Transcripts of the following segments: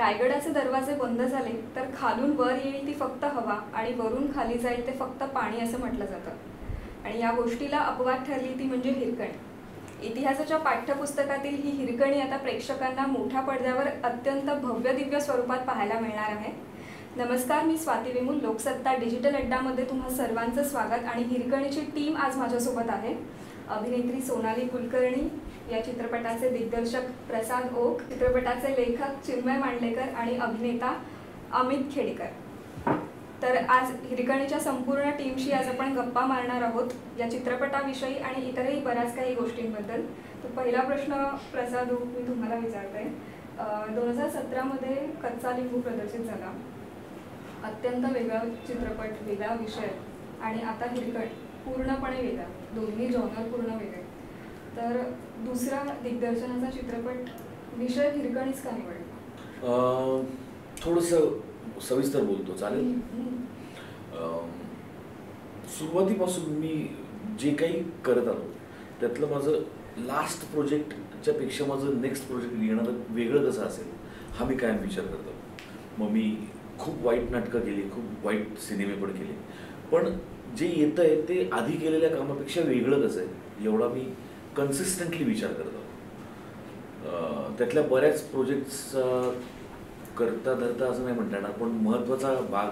रायगडाचे दरवाजे बंद झाले तर खालून वर येईल ती फक्त हवा आणि वरून खाली जाईल ते फक्त पाणी असं म्हटलं जातं. आणि या गोष्टीला अपवाद ठरली ती म्हणजे हिरकणी. इतिहासाच्या पाठ्यपुस्तकातील ही हिरकणी आता प्रेक्षकांना मोठ्या पडद्यावर अत्यंत भव्य दिव्य स्वरूपात पाहायला मिळणार आहे. नमस्कार मी स्वाती विमूल लोकसत्ता डिजिटल अड्डामध्ये तुम्हा सर्वांचं स्वागत आणि हिरकणीची टीम आज माझ्यासोबत आहे. अभिनेत्री सोनाली कुलकर्णी या चित्रपटाचे दिग्दर्शक प्रसाद ओक चित्रपटाचे लेखक चिन्मय मांडलेकर आणि अभिनेता अमित खेडेकर. तर आज हिरकणीच्या संपूर्ण टीमशी आज आपण गप्पा मारणार आहोत या चित्रपटाविषयी आणि इतरही बऱ्याच काही गोष्टींबद्दल. तर पहिला प्रश्न प्रसाद ओक मी तुम्हाला विचारते. दोन हजार सतरामध्ये कच्चा लिंबू प्रदर्शित झाला. अत्यंत वेगळा चित्रपट वेगळा विषय आणि आता हिरकट पूर्णपणे वेगळा. दोन्ही जॉनर पूर्ण वेगळे. तर दुसरा दिग्दर्शनाचा चित्रपट विषय हिरकणीच का निवडला? थोडंसं सविस्तर बोलतो चालेल? सुरुवातीपासून मी जे काही करत आलो त्यातलं माझं लास्ट प्रोजेक्टच्या पेक्षा माझं नेक्स्ट प्रोजेक्ट लिहिणारं वेगळं कसं असेल हा मी कायम विचार करतो मग मी खूप वाईट नाटकं केली खूप वाईट सिनेमे पण केले. पण जे येतं आहे ते आधी केलेल्या कामापेक्षा वेगळं कसं आहे एवढा मी कन्सिस्टंटली विचार करतो अं, त्यातल्या बऱ्याच प्रोजेक्ट्सचा करता धरता असं नाही म्हणता येणार पण महत्त्वाचा भाग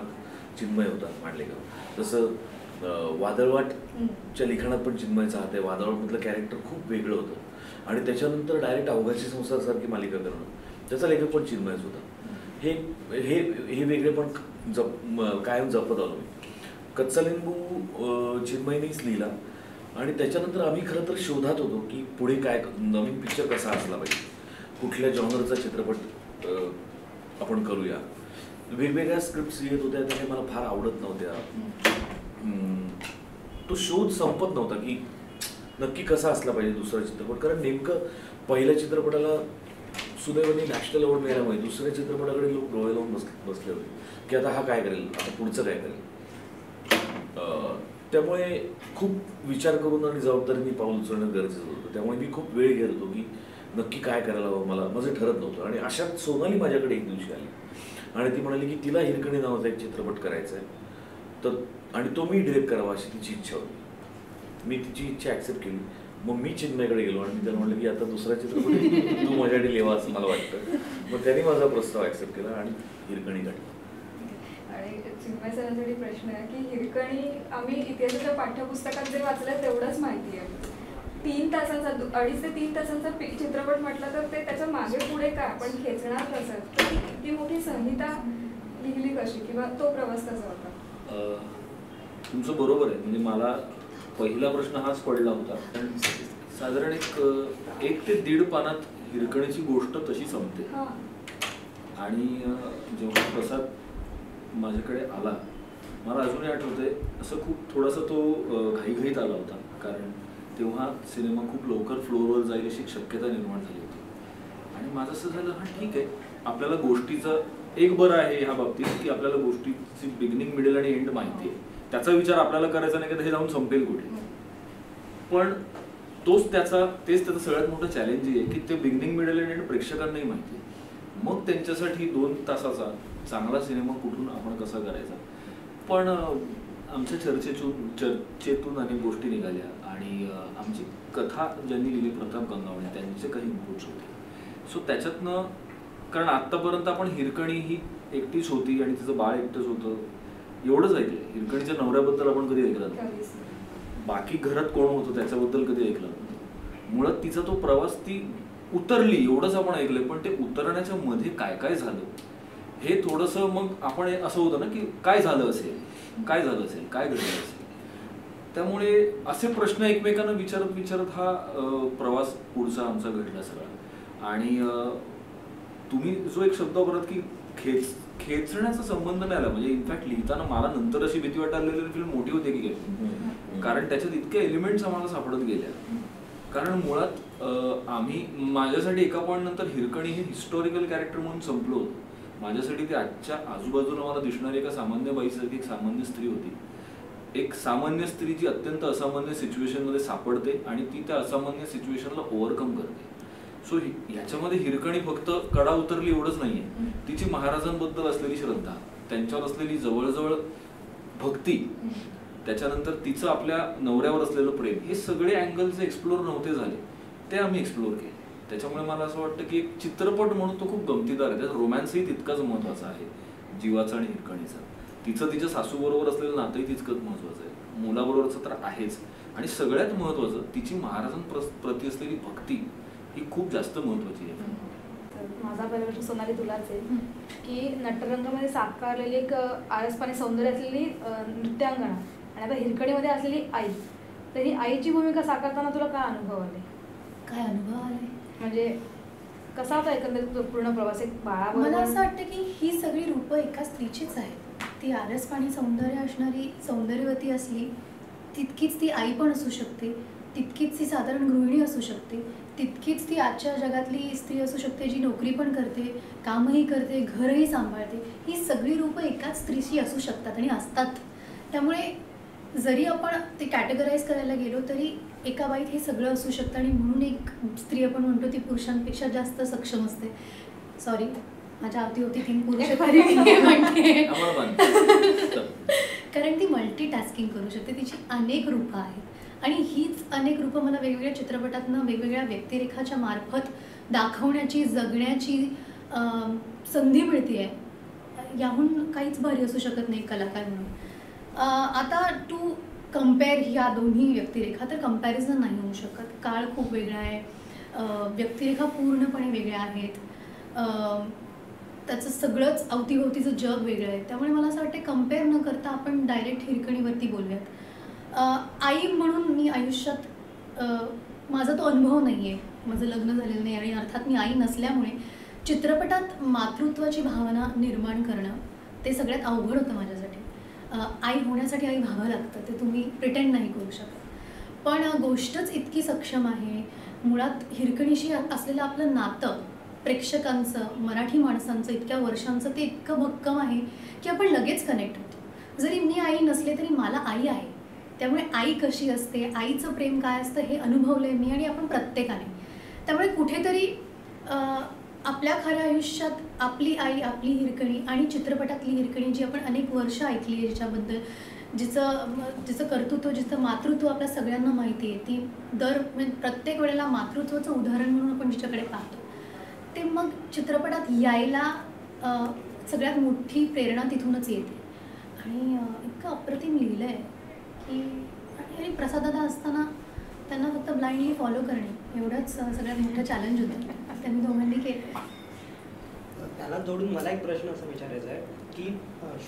चिन्मय होता मांडलेगाव. जसं वादळवाटच्या लिखाणात पण चिन्मयचा हात आहे वादळवाटमधलं कॅरेक्टर खूप वेगळं होतं. आणि त्याच्यानंतर डायरेक्ट अवघाची संसारसारखी मालिका करणं. त्याचा लेखक पण चिन्मयच होता. हे हे हे वेगळे पण जप कायम जपत आलो मी. कच्चा लिंबू चिन्मयनीच लिहिला. आणि त्याच्यानंतर आम्ही खरं तर शोधात होतो की पुढे काय नवीन पिक्चर कसा असला पाहिजे. कुठल्या जॉनरचा चित्रपट आपण करूया. वेगवेगळ्या स्क्रिप्ट्स येत होत्या त्या मला फार आवडत नव्हत्या. तो शोध संपत नव्हता की नक्की कसा असला पाहिजे दुसरा चित्रपट. कारण नेमकं पहिल्या चित्रपटाला सुदैवाने नॅशनल अवॉर्ड मिळाल्यामुळे दुसऱ्या चित्रपटाकडे लोक डोळे लावून बस बसले होते. की आता हा काय करेल? आता पुढचं काय करेल? त्यामुळे खूप विचार करून आणि जबाबदारीने पाऊल उचलणं गरजेचं होतं. त्यामुळे मी खूप वेळ घेत होतो की नक्की काय करायला हवं मला. माझं ठरत नव्हतं. आणि अशात सोनाली माझ्याकडे एक दिवशी आली. आणि ती म्हणाली की तिला हिरकणी नावाचा एक चित्रपट करायचा आहे तर आणि तो मी डिरेक्ट करावा अशी तिची इच्छा होती. मी तिची इच्छा ॲक्सेप्ट केली. मग मी चिन्मयकडे गेलो आणि मी त्याला म्हटलं की आता दुसरा चित्रपट तू माझ्याकडे लिहावा असं मला वाटतं. मग त्यांनी माझा प्रस्ताव ॲक्सेप्ट केला आणि हिरकणी काढली चिन्मय सरांसाठी प्रश्न आहे की हिरकणी आम्ही इतिहासाच्या पाठ्यपुस्तकात जे वाचलं तेवढंच माहिती आहे. तीन तासांचा अडीच ते तीन तासांचा चित्रपट म्हटलं तर ते त्याच्यामागे पुढे काय? आपण खेचणार कसं तर इतकी मोठी संहिता लिहिली कशी? किंवा तो प्रवास कसा होता? तुमचं बरोबर आहे. म्हणजे मला पहिला प्रश्न हाच पडला होता. पण साधारण एक एक ते दीड पानात हिरकणीची गोष्ट तशी संपते. हां. आणि जेव्हा प्रसाद माझ्याकडे आला. मला अजूनही आठवतंय असं खूप थोडासा तो घाईघाईत आला होता. कारण तेव्हा सिनेमा खूप लवकर फ्लोअरवर जाईल अशी शक्यता निर्माण झाली होती. आणि माझं असं झालं हां ठीक आहे. आपल्याला गोष्टीचं एक बरं आहे ह्या बाबतीत की आपल्याला गोष्टीची बिगिनिंग मिडेल आणि एंड माहिती आहे. त्याचा विचार आपल्याला करायचा नाही की हे जाऊन संपेल कुठे? पण तोच त्याचा तेच त्याचं सगळ्यात मोठं चॅलेंज आहे की ते बिगिनिंग मिडल एंड प्रेक्षकांनाही माहिती. मग त्यांच्यासाठी दोन तासाचा चांगला सिनेमा कुठून आपण कसा करायचा? पण आमच्या चर्चेतून चर्चेतून अनेक गोष्टी निघाल्या आणि आमची कथा ज्यांनी लिहिली प्रताप गंगावणे त्यांचे काही इनपुट्स होते. सो त्याच्यातनं कारण आत्तापर्यंत आपण हिरकणी ही एकटीच होती आणि तिचं बाळ एकटंच होतं एवढंच ऐकलं हिरकणीच्या नवऱ्याबद्दल आपण कधी ऐकलं. बाकी घरात कोण होतं त्याच्याबद्दल कधी ऐकलं मुळात तिचा तो प्रवास ती उतरली एवढंच आपण ऐकलंय पण ते उतरण्याच्या मध्ये काय काय झालं? हे थोडंसं मग आपण असं होतं ना की काय झालं असेल? काय झालं असेल? काय घडलं असेल? त्यामुळे असे प्रश्न एकमेकांना विचारत विचारत हा प्रवास पुढचा आमचा घडला सगळा. आणि तुम्ही जो एक शब्द वापरत की खेच खेचण्याचा संबंध नाही आला. म्हणजे इनफॅक्ट लिहिताना मला नंतर अशी भीती वाटायला फिल्म मोठी होते की काय? कारण त्याच्यात इतके एलिमेंट्स आम्हाला सापडत गेल्या. कारण मुळात आम्ही माझ्यासाठी एका पॉईंट नंतर हिरकणी हे हिस्टॉरिकल कॅरेक्टर म्हणून संपलो होतो. माझ्यासाठी ती आजच्या आजूबाजूला मला दिसणारी एका सामान्य बाईसारखी एक सामान्य स्त्री होती. एक सामान्य स्त्री जी अत्यंत असामान्य सिच्युएशनमध्ये सापडते आणि ती त्या असामान्य सिच्युएशनला ओव्हरकम करते. सो ह्याच्यामध्ये हिरकणी फक्त कडा उतरली एवढंच नाहीये. तिची महाराजांबद्दल असलेली श्रद्धा त्यांच्यावर असलेली जवळजवळ भक्ती त्याच्यानंतर तिचं आपल्या नवऱ्यावर असलेलं प्रेम हे सगळे अँगल्स एक्सप्लोर नव्हते झाले. ते आम्ही एक्सप्लोर केले. त्याच्यामुळे मला असं वाटतं की एक चित्रपट म्हणून तो खूप गमतीदार आहे. त्यात रोमॅन्सही तितकाच महत्त्वाचा आहे. जीवाचा आणि हिरकणीचा. तिचं तिच्या सासूबरोबर असलेलं नातंही तितकंच महत्वाचं आहे. मुलाबरोबरचं तर आहेच. आणि सगळ्यात महत्वाचं तिची महाराजांप्रती असलेली भक्ती ही खूप जास्त महत्वाची आहे. तर माझा पहिला प्रश्न सोनाली तुलाच आहे. की नटरंगामध्ये साकारलेली एक अ, आरसपणे सौंदर्य असलेली अ, नृत्यांगना आणि आता हिरकणीमध्ये असलेली आई. तर ही आईची भूमिका साकारताना तुला काय अनुभव आले? म्हणजे कसा होता एकंदरीत पूर्ण प्रवास? एक मला असं वाटतं की ही सगळी रूपं एका स्त्रीचीच आहेत. ती आरसपाणी सौंदर्य असणारी सौंदर्यवती असली तितकीच ती आई पण असू शकते. तितकीच ती साधारण गृहिणी असू शकते. तितकीच ती आजच्या जगातली स्त्री असू शकते जी नोकरी पण करते कामही करते घरही सांभाळते. ही सगळी रूपं एकाच स्त्रीची असू शकतात आणि असतात. त्यामुळे जरी आपण ते कॅटेगराईज करायला गेलो तरी एका बाईत हे सगळं असू शकतं आणि म्हणून एक स्त्री आपण म्हणतो ती पुरुषांपेक्षा जास्त सक्षम असते. सॉरी माझ्या अवती होती तीन पुरुष म्हणते. कारण ती मल्टीटास्किंग करू शकते तिची अनेक रूपं आहेत. आणि हीच अनेक रूपं मला वेगवेगळ्या चित्रपटातनं वेगवेगळ्या व्यक्तिरेखाच्या मार्फत दाखवण्याची जगण्याची संधी मिळते आहे याहून काहीच भारी असू शकत नाही कलाकार म्हणून. आता टू कंपेअर ह्या दोन्ही व्यक्तिरेखा तर कंपॅरिझन नाही होऊ शकत. काळ खूप वेगळा आहे. व्यक्तिरेखा पूर्णपणे वेगळ्या आहेत. त्याचं सगळंच अवतीभोवतीचं जग वेगळं आहे. त्यामुळे मला असं वाटतं कंपेअर न करता आपण डायरेक्ट हिरकणीवरती बोलूयात. आई म्हणून मी आयुष्यात माझा तो अनुभव नाही आहे माझं लग्न झालेलं नाही आणि अर्थात मी आई नसल्यामुळे चित्रपटात मातृत्वाची भावना निर्माण करणं ते सगळ्यात अवघड होतं माझ्यासाठी. आई होण्यासाठी आई व्हावं लागतं ते तुम्ही प्रिटेंड नाही करू शकत. पण गोष्टच इतकी सक्षम आहे. मुळात हिरकणीशी असलेलं आपलं नातं प्रेक्षकांचं मराठी माणसांचं इतक्या वर्षांचं ते इतकं भक्कम आहे की आपण लगेच कनेक्ट होतो. जरी मी आई नसले तरी मला आई आहे. त्यामुळे आई कशी असते आईचं प्रेम काय असतं हे अनुभवलं आहे मी आणि आपण प्रत्येकाने. त्यामुळे कुठेतरी आपल्या खऱ्या आयुष्यात आपली आई आपली हिरकणी आणि चित्रपटातली हिरकणी जी आपण अनेक वर्ष ऐकली आहे ज्याच्याबद्दल जिचं जिचं कर्तृत्व जिचं मातृत्व आपल्या सगळ्यांना माहिती आहे ती दर म्हणजे प्रत्येक वेळेला मातृत्वाचं उदाहरण म्हणून आपण जिच्याकडे पाहतो. ते मग चित्रपटात यायला सगळ्यात मोठी प्रेरणा तिथूनच येते. आणि इतकं अप्रतिम लिहिलं आहे की आणि प्रसादादा असताना त्यांना फक्त ब्लाइंडली फॉलो करणे. एवढंच सगळ्यात मोठं चॅलेंज होतं. त्यांनी दोघांनी केलं. त्याला जोडून मला एक प्रश्न असा विचारायचा आहे की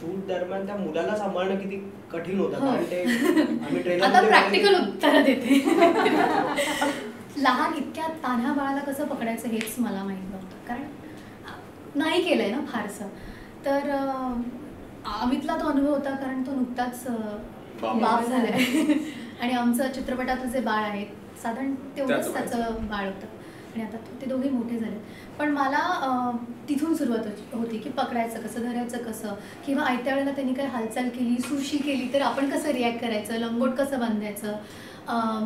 शूट दरम्यान त्या मुलाला सांभाळणं किती कठीण होतं? हो. कारण ते आम्ही ट्रेलर प्रॅक्टिकल उत्तर देते. लहान इतक्या तान्ह्या बाळाला कसं पकडायचं हेच मला माहीत नव्हतं. कारण नाही केलंय ना फारसं. तर अमितला तो अनुभव होता कारण तो नुकताच. बाप झालाय. आणि आमचं चित्रपटातलं जे बाळ आहे साधारण तेवढंच त्याच बाळ होतं. आणि आता ते दोघे मोठे झाले पण मला तिथून सुरुवात होती- की पकडायचं कसं धरायचं कसं किंवा आयत्या वेळेला त्यांनी काही हालचाल केली सुशी केली तर आपण कसं रिॲक्ट करायचं लंगोट कसं बांधायचं?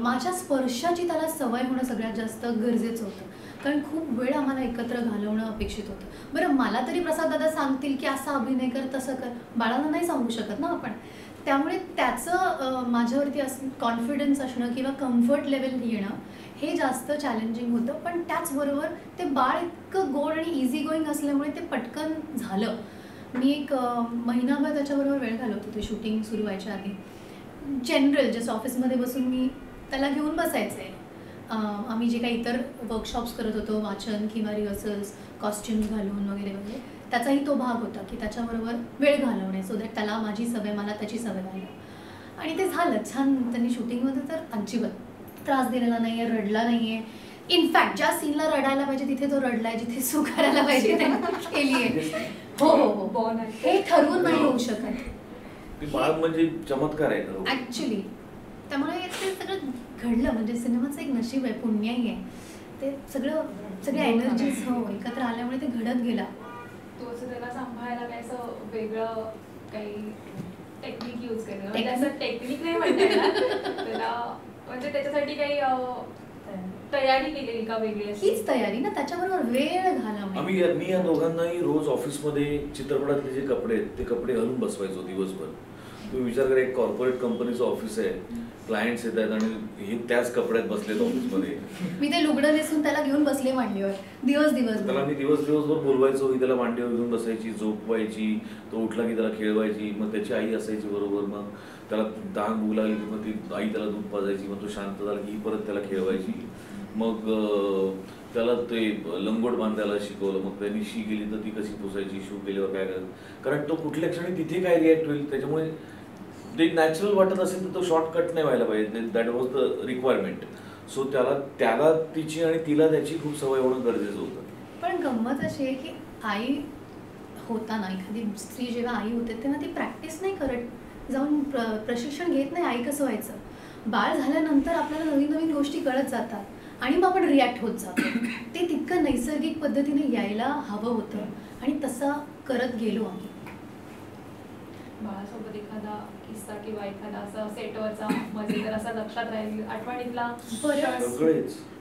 माझ्या स्पर्शाची त्याला सवय होणं सगळ्यात जास्त गरजेचं होतं. कारण खूप वेळ आम्हाला एकत्र घालवणं अपेक्षित होतं. बरं मला तरी प्रसाद दादा सांगतील की असा अभिनय कर तसं कर. बाळाला नाही सांगू शकत ना आपण. त्यामुळे त्याचं माझ्यावरती असं कॉन्फिडन्स असणं किंवा कम्फर्ट लेवल येणं हे जास्त चॅलेंजिंग होतं. पण त्याचबरोबर ते बाळ इतकं गोड आणि इझी गोईंग असल्यामुळे ते पटकन झालं. मी एक महिनाभर त्याच्याबरोबर वेळ घालवत होते शूटिंग सुरू व्हायच्या आधी. जनरल जस्ट ऑफिसमध्ये बसून मी त्याला घेऊन बसायचे. आहे आम्ही जे काही इतर वर्कशॉप्स करत होतो वाचन किंवा रिहर्सल्स कॉस्ट्युम्स घालून वगैरे वगैरे. त्याचाही तो भाग होता की त्याच्याबरोबर वेळ घालवणे सो दॅट त्याला माझी सवय मला त्याची सवय व्हायला आणि ते झालं. छान त्यांनी शूटिंगमध्ये तर अजिबात त्रास दिलेला नाही आहे रडला नाही आहे इनफॅक्ट ज्या सीनला रडायला पाहिजे तिथे तो रडलाय जिथे सुख करायला पाहिजे केली आहे हो हो हो. हे ठरवून नाही होऊ शकत. म्हणजे चमत्कार आहे. ऍक्च्युली त्यामुळे ते सगळं घडलं. म्हणजे सिनेमाचं एक नशीब आहे पुण्याही आहे. ते सगळं सगळ्या एनर्जीज हो एकत्र आल्यामुळे ते घडत गेला. तो असं त्याला सांभाळायला काय असं वेगळं काही टेक्निक यूज केलं म्हणजे? असं टेक्निक नाही म्हणता त्याला म्हणजे त्याच्यासाठी काही तयारी केलेली का वेगळी अशी? हीच तयारी ना त्याच्याबरोबर वेळ घालवणे आम्ही मी या दोघांनाही रोज ऑफिसमध्ये चित्रपटातले जे कपडे आहेत ते कपडे घालून बसवायचो दिवसभर तुम्ही विचार करा एक कॉर्पोरेट कंपनीचं ऑफिस आहे. क्लायंट्स येत आहेत आणि हे त्याच कपड्यात बसलेत ऑफिसमध्ये मी ते लुगडं नेसून त्याला घेऊन बसले मांडलीवर दिवस दिवस त्याला मी दिवस दिवसभर बोलवायचो ही त्याला मांडीवर घेऊन बसायची झोपवायची तो उठला की त्याला खेळवायची मग त्याची आई असायची बरोबर मग त्याला तहान भूक लागली की मग ती आई त्याला दूध पाजायची मग तो शांत झाला की ही परत त्याला खेळवायची. मग त्याला ते लंगोट बांधायला शिकवलं मग त्यांनी शी केली तर ती कशी पुसायची शू केल्यावर काय करायचं. कारण तो कुठल्या क्षणी तिथे काय रिॲक्ट होईल? त्याच्यामुळे ते नॅचरल वाटत असेल तर तो शॉर्टकट नाही व्हायला पाहिजे. That was the requirement so त्याला त्याला तिची आणि तिला त्याची खूप सवय होणं गरजेचं होतं. पण गंमत अशी आहे की आई होताना एखादी स्त्री जेव्हा आई होते तेव्हा ती प्रॅक्टिस नाही करत. जाऊन प्र प्रशिक्षण घेत नाही आई कसं व्हायचं. बाळ झाल्यानंतर आपल्याला नवीन नवीन गोष्टी कळत जातात आणि मग आपण रिॲक्ट होत जातो. ते तितकं नैसर्गिक पद्धतीने यायला हवं होतं. आणि तसं करत गेलो आम्ही. बाळासोबत एखादा किस्सा किंवा एखादा असा सेटवरचा मजेदार असा लक्षात राहील आठवणीतला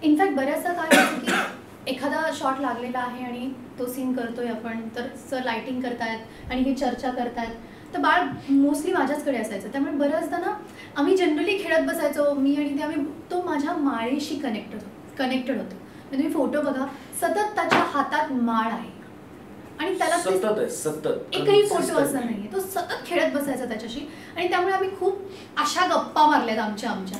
इनफॅक्ट बऱ्याचदा काय होतं की एखादा शॉट लागलेला आहे आणि तो सीन करतोय आपण तर सर लाइटिंग करतायत आणि ही चर्चा करतायत. तर बाळ मोस्टली माझ्याचकडे असायचं. त्यामुळे बऱ्याचदा ना आम्ही जनरली खेळत बसायचो मी आणि ते आम्ही तो माझ्या माळेशी कनेक्टेड कनेक्टेड होतो. म्हणजे तुम्ही फोटो बघा सतत त्याच्या हातात माळ आहे. आणि त्याला सतत आहे सतत. एकही फोटो असा. नाहीये. तो सतत खेळत बसायचा त्याच्याशी. आणि त्यामुळे आम्ही खूप अशा गप्पा मारल्यात आमच्या आमच्या.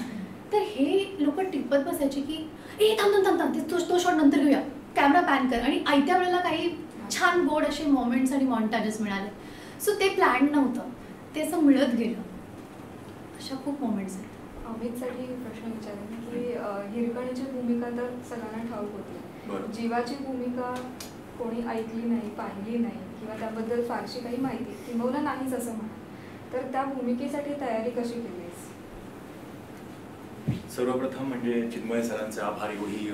तर हे लोक टिपत बसायचे की ए थांब थांब थांब थांब. ते- तो तो शॉट नंतर घेऊया. कॅमेरा पॅन कर. आणि आयत्या वेळेला काही छान गोड असे मोमेंट्स आणि मॉन्टाजेस मिळाले. सो ते प्लॅन नव्हतं. ते असं मिळत गेलं. अशा खूप मोमेंट्स आहेत. अमितसाठी प्रश्न विचारेन की हिरकणीची भूमिका तर सगळ्यांना ठाऊक. होती. जीवाची भूमिका कोणी ऐकली नाही पाहिली नाही किंवा त्याबद्दल फारशी काही माहिती किंबहुना नाहीच असं म्हणा तर त्या भूमिकेसाठी तयारी कशी केलीस? सर्वप्रथम म्हणजे चिन्मय सरांचे आभार. एवढी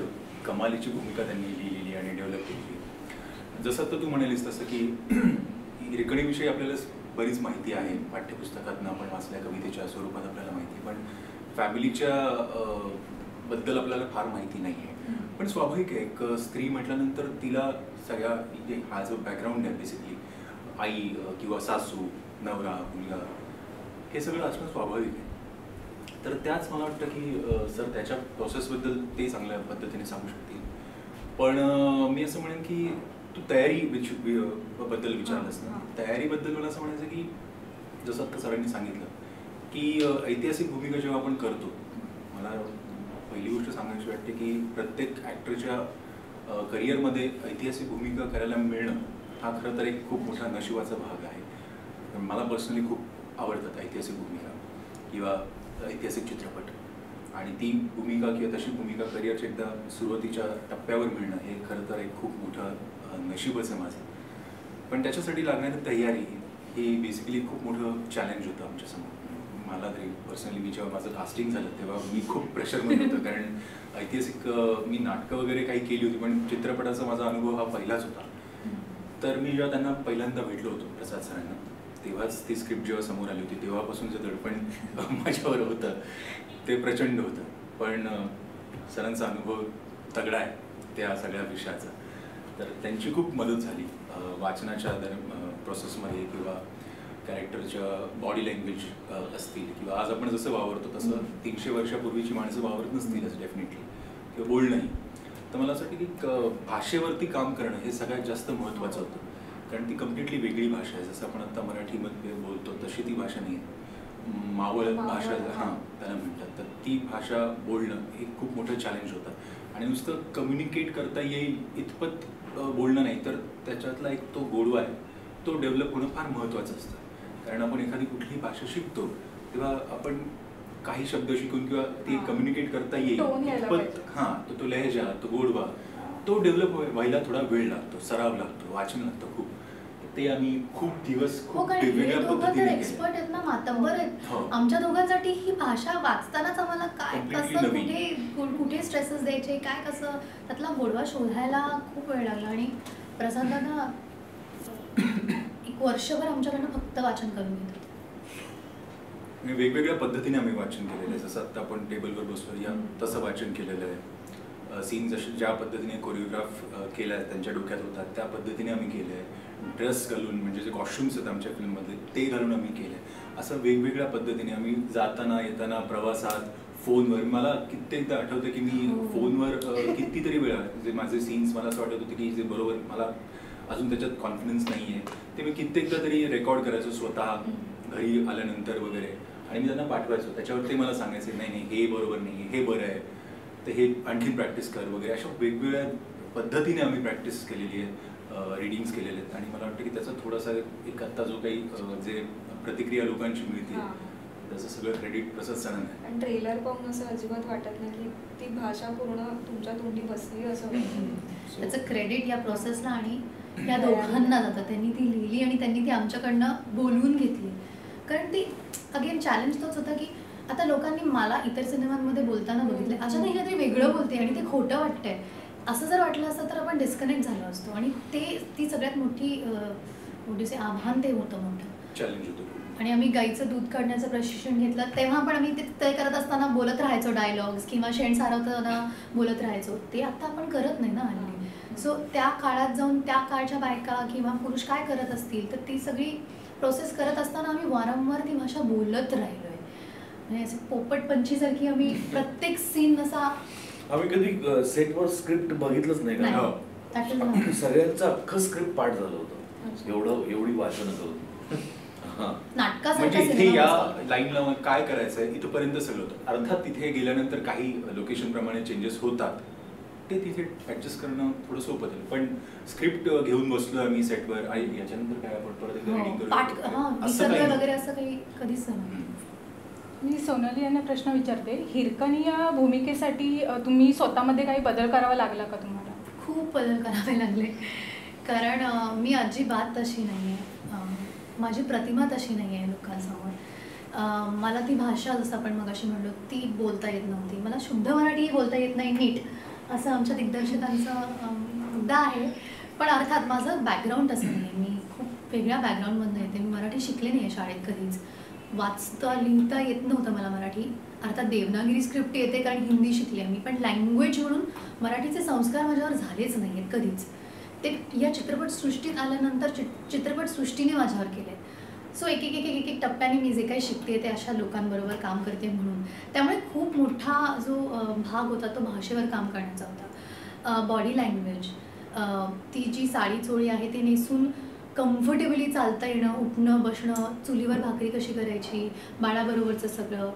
कमालीची भूमिका त्यांनी लिहिलेली आणि डेव्हलप केलेली. जसं तर तू म्हणालीस तसं की रेकणीविषयी आपल्याला बरीच माहिती आहे. पाठ्यपुस्तकातनं आपण वाचल्या कवितेच्या स्वरूपात आपल्याला माहिती पण फॅमिलीच्या बद्दल आपल्याला फार माहिती नाही आहे पण स्वाभाविक आहे. एक स्त्री म्हटल्यानंतर तिला सगळ्या जे हा जो बॅकग्राऊंड आहे बेसिकली आई किंवा सासू नवरा मुलगा हे सगळं असणं स्वाभाविक आहे. तर त्याच मला वाटतं की सर त्याच्या प्रोसेसबद्दल ते चांगल्या पद्धतीने सांगू शकतील. पण मी असं म्हणेन की तू तयारी बद्दल विचारलंस ना. तयारीबद्दल मला असं म्हणायचं की जसं आता सरांनी सांगितलं की ऐतिहासिक भूमिका जेव्हा आपण करतो मला पहिली गोष्ट सांगायची वाटते की प्रत्येक ॲक्टरच्या करिअरमध्ये ऐतिहासिक भूमिका करायला मिळणं हा खरं तर एक खूप मोठा नशिबाचा भाग आहे. मला पर्सनली खूप आवडतात ऐतिहासिक भूमिका किंवा ऐतिहासिक चित्रपट. आणि ती भूमिका किंवा तशी भूमिका करिअरच्या एकदा सुरुवातीच्या टप्प्यावर मिळणं हे खरं तर एक खूप मोठं नशीबच आहे माझं. पण त्याच्यासाठी लागणारी तयारी ही बेसिकली खूप मोठं चॅलेंज होतं आमच्यासमोर. मला तरी पर्सनली मी जेव्हा माझं कास्टिंग झालं तेव्हा मी खूप प्रेशरमध्ये होतं. कारण ऐतिहासिक मी नाटकं वगैरे काही केली होती पण चित्रपटाचा माझा अनुभव हा पहिलाच होता. तर मी जेव्हा त्यांना पहिल्यांदा भेटलो होतो प्रसाद सरांना तेव्हाच ती स्क्रिप्ट जेव्हा समोर आली होती तेव्हापासून जे दडपण माझ्यावर होतं. ते प्रचंड होतं. पण सरांचा अनुभव तगडा आहे त्या सगळ्या विषयाचा. तर त्यांची खूप मदत झाली. वाचनाच्या वाचनाच्या प्रोसेसमध्ये किंवा कॅरेक्टरच्या बॉडी लँग्वेज असतील. किंवा आज आपण जसं वावरतो तसं तीनशे वर्षापूर्वीची माणसं वावरत नसतीलच डेफिनेटली किंवा बोलणंही तर मला असं वाटतं की भाषेवरती काम करणं हे सगळ्यात जास्त महत्त्वाचं होतं. कारण ती कम्प्लिटली वेगळी भाषा आहे. जसं आपण आता मराठीमध्ये बोलतो तशी ती भाषा नाही आहे. मावळ भाषा हां. त्याला म्हणतात. तर ती भाषा बोलणं हे खूप मोठं चॅलेंज होतं. आणि नुसतं कम्युनिकेट करता येईल इतपत बोलणं नाही तर त्याच्यातला एक तो गोडवा आहे. तो डेव्हलप होणं फार महत्त्वाचं असतं. कारण आपण एखादी कुठलीही भाषा शिकतो तेव्हा आपण काही शब्द शिकून किंवा ती. कम्युनिकेट करता येईल. हां तो तो लहजा तो गोडवा तो डेव्हलप व्हायला थोडा वेळ लागतो सराव लागतो वाचन लागतं खूप ते आम्ही खूप दिवस खूप हे वेगवेगळ्या तर पद्धतीने एक्सपर्ट आहेत ना मातंबर आहेत हो. आमच्या दोघांसाठी ही भाषा वाचतानाच आम्हाला काय कसं. कुठे कुठे स्ट्रेसेस द्यायचे काय कसं त्यातला गोडवा शोधायला खूप वेळ लागला आणि प्रसादांना एक वर्षभर आमच्याकडनं फक्त वाचन करून घेत वेगवेगळ्या पद्धतीने आम्ही वाचन केलेलं आहे. जसं आता आपण टेबलवर बसलो या. तसं वाचन केलेलं आहे. सीन जसे ज्या पद्धतीने कोरिओग्राफ केल्या त्यांच्या डोक्यात होतात त्या पद्धतीने आम्ही केलं आहे. ड्रेस घालून म्हणजे जे कॉस्ट्युम्स आहेत आमच्या फिल्ममधले ते घालून आम्ही केलं आहे. असं वेगवेगळ्या पद्धतीने आम्ही जाताना येताना प्रवासात फोनवर मला कित्येकदा आठवतं की मी हो. फोनवर कितीतरी वेळा जे माझे सीन्स मला असं वाटत होते की जे बरोबर मला अजून त्याच्यात कॉन्फिडन्स नाही आहे ते मी कित्येकदा तरी रेकॉर्ड करायचो स्वतः घरी आल्यानंतर वगैरे. आणि मी त्यांना पाठवायचो. त्याच्यावर ते मला सांगायचे नाही नाही हे बरोबर नाही हे बरं आहे. तर हे आणखीन प्रॅक्टिस कर वगैरे. अशा वेगवेगळ्या पद्धतीने आम्ही प्रॅक्टिस केलेली आहे. रिडिंग्स केलेले आहेत. आणि मला वाटतं की त्याचा थोडासा एक आत्ता जो काही जे प्रतिक्रिया लोकांची मिळते. त्याचं सगळं क्रेडिट प्रसाद आहे. आणि ट्रेलर पाहून असं अजिबात वाटत नाही की ती भाषा पूर्ण तुमच्या तोंडी बसली असं त्याचं क्रेडिट या प्रोसेसला आणि या दोघांना जातं त्यांनी ती लिहिली आणि त्यांनी ती आमच्याकडनं बोलवून घेतली. कारण ती अगेन चॅलेंज तोच होता की आता लोकांनी मला इतर सिनेमांमध्ये बोलताना बघितले अचानक काहीतरी वेगळं बोलते आणि ते खोटं वाटतंय. असं जर वाटलं असतं तर आपण डिस्कनेक्ट झालो असतो. आणि ते ती सगळ्यात मोठी मोठी से आव्हान ते होतं मोठं. चॅलेंज होतं आणि आम्ही गाईचं दूध काढण्याचं प्रशिक्षण घेतलं. तेव्हा पण आम्ही ते ते करत असताना बोलत राहायचो डायलॉग्स किंवा शेण सारवताना बोलत राहायचो. ते आता आपण करत नाही ना सो त्या काळात जाऊन त्या काळच्या बायका किंवा पुरुष काय करत असतील तर ती सगळी प्रोसेस करत असताना आम्ही वारंवार ती भाषा बोलत राहिलोय. म्हणजे असं पोपट पंचीसारखी आम्ही प्रत्येक सीन असा आम्ही कधी सेटवर स्क्रिप्ट बघितलंच नाही नाही. का हो. सगळ्यांचं अख्खं स्क्रिप्ट पाठ झालं होतं. एवढं एवढी वाचन हा. नाटकासारखा म्हणजे इथे या होता. लाईनला मग काय करायचंय? इथपर्यंत सगळं होतं. अर्थात तिथे गेल्यानंतर काही लोकेशन प्रमाणे चेंजेस होतात. ते तिथे ऍडजस्ट करणं थोडं सोपं झालं. पण स्क्रिप्ट घेऊन बसलो आम्ही सेटवर आणि याच्यानंतर काय आपण परत एकदा हो, करू? असं काही वगैरे नव्हतं. असं काही कधीच नाही. मी सोनाली यांना प्रश्न विचारते हिरकणी या भूमिकेसाठी तुम्ही स्वतःमध्ये काही बदल करावा लागला का तुम्हाला? खूप बदल करावे लागले. कारण मी अजिबात तशी नाही आहे माझी प्रतिमा तशी नाही आहे लोकांसमोर मला ती भाषा जसं आपण मगाशी म्हणलो ती बोलता येत नव्हती. मला शुद्ध मराठी बोलता येत नाही नीट. असं आमच्या दिग्दर्शकांचा मुद्दा आहे. पण अर्थात माझं बॅकग्राऊंड असं नाही मी खूप वेगळ्या बॅकग्राऊंडमधनं येते. मी मराठी शिकले नाही आहे शाळेत कधीच. वाचता लिहिता येत नव्हतं मला मराठी. अर्थात देवनागिरी स्क्रिप्ट येते कारण हिंदी शिकली आहे मी. पण लँग्वेज म्हणून मराठीचे संस्कार माझ्यावर झालेच नाही आहेत कधीच. ते या चित्रपटसृष्टीत आल्यानंतर चि चित्रपटसृष्टीने माझ्यावर केले सो एक एक एक एक एक टप्प्याने मी जे काही शिकते ते अशा लोकांबरोबर काम करते म्हणून. त्यामुळे खूप मोठा जो भाग होता तो भाषेवर काम करण्याचा होता. बॉडी लँग्वेज ती जी साडी चोळी आहे ती नेसून कम्फर्टेबली चालता येणं उठणं बसणं चुलीवर भाकरी कशी करायची बाळाबरोबरचं सगळं.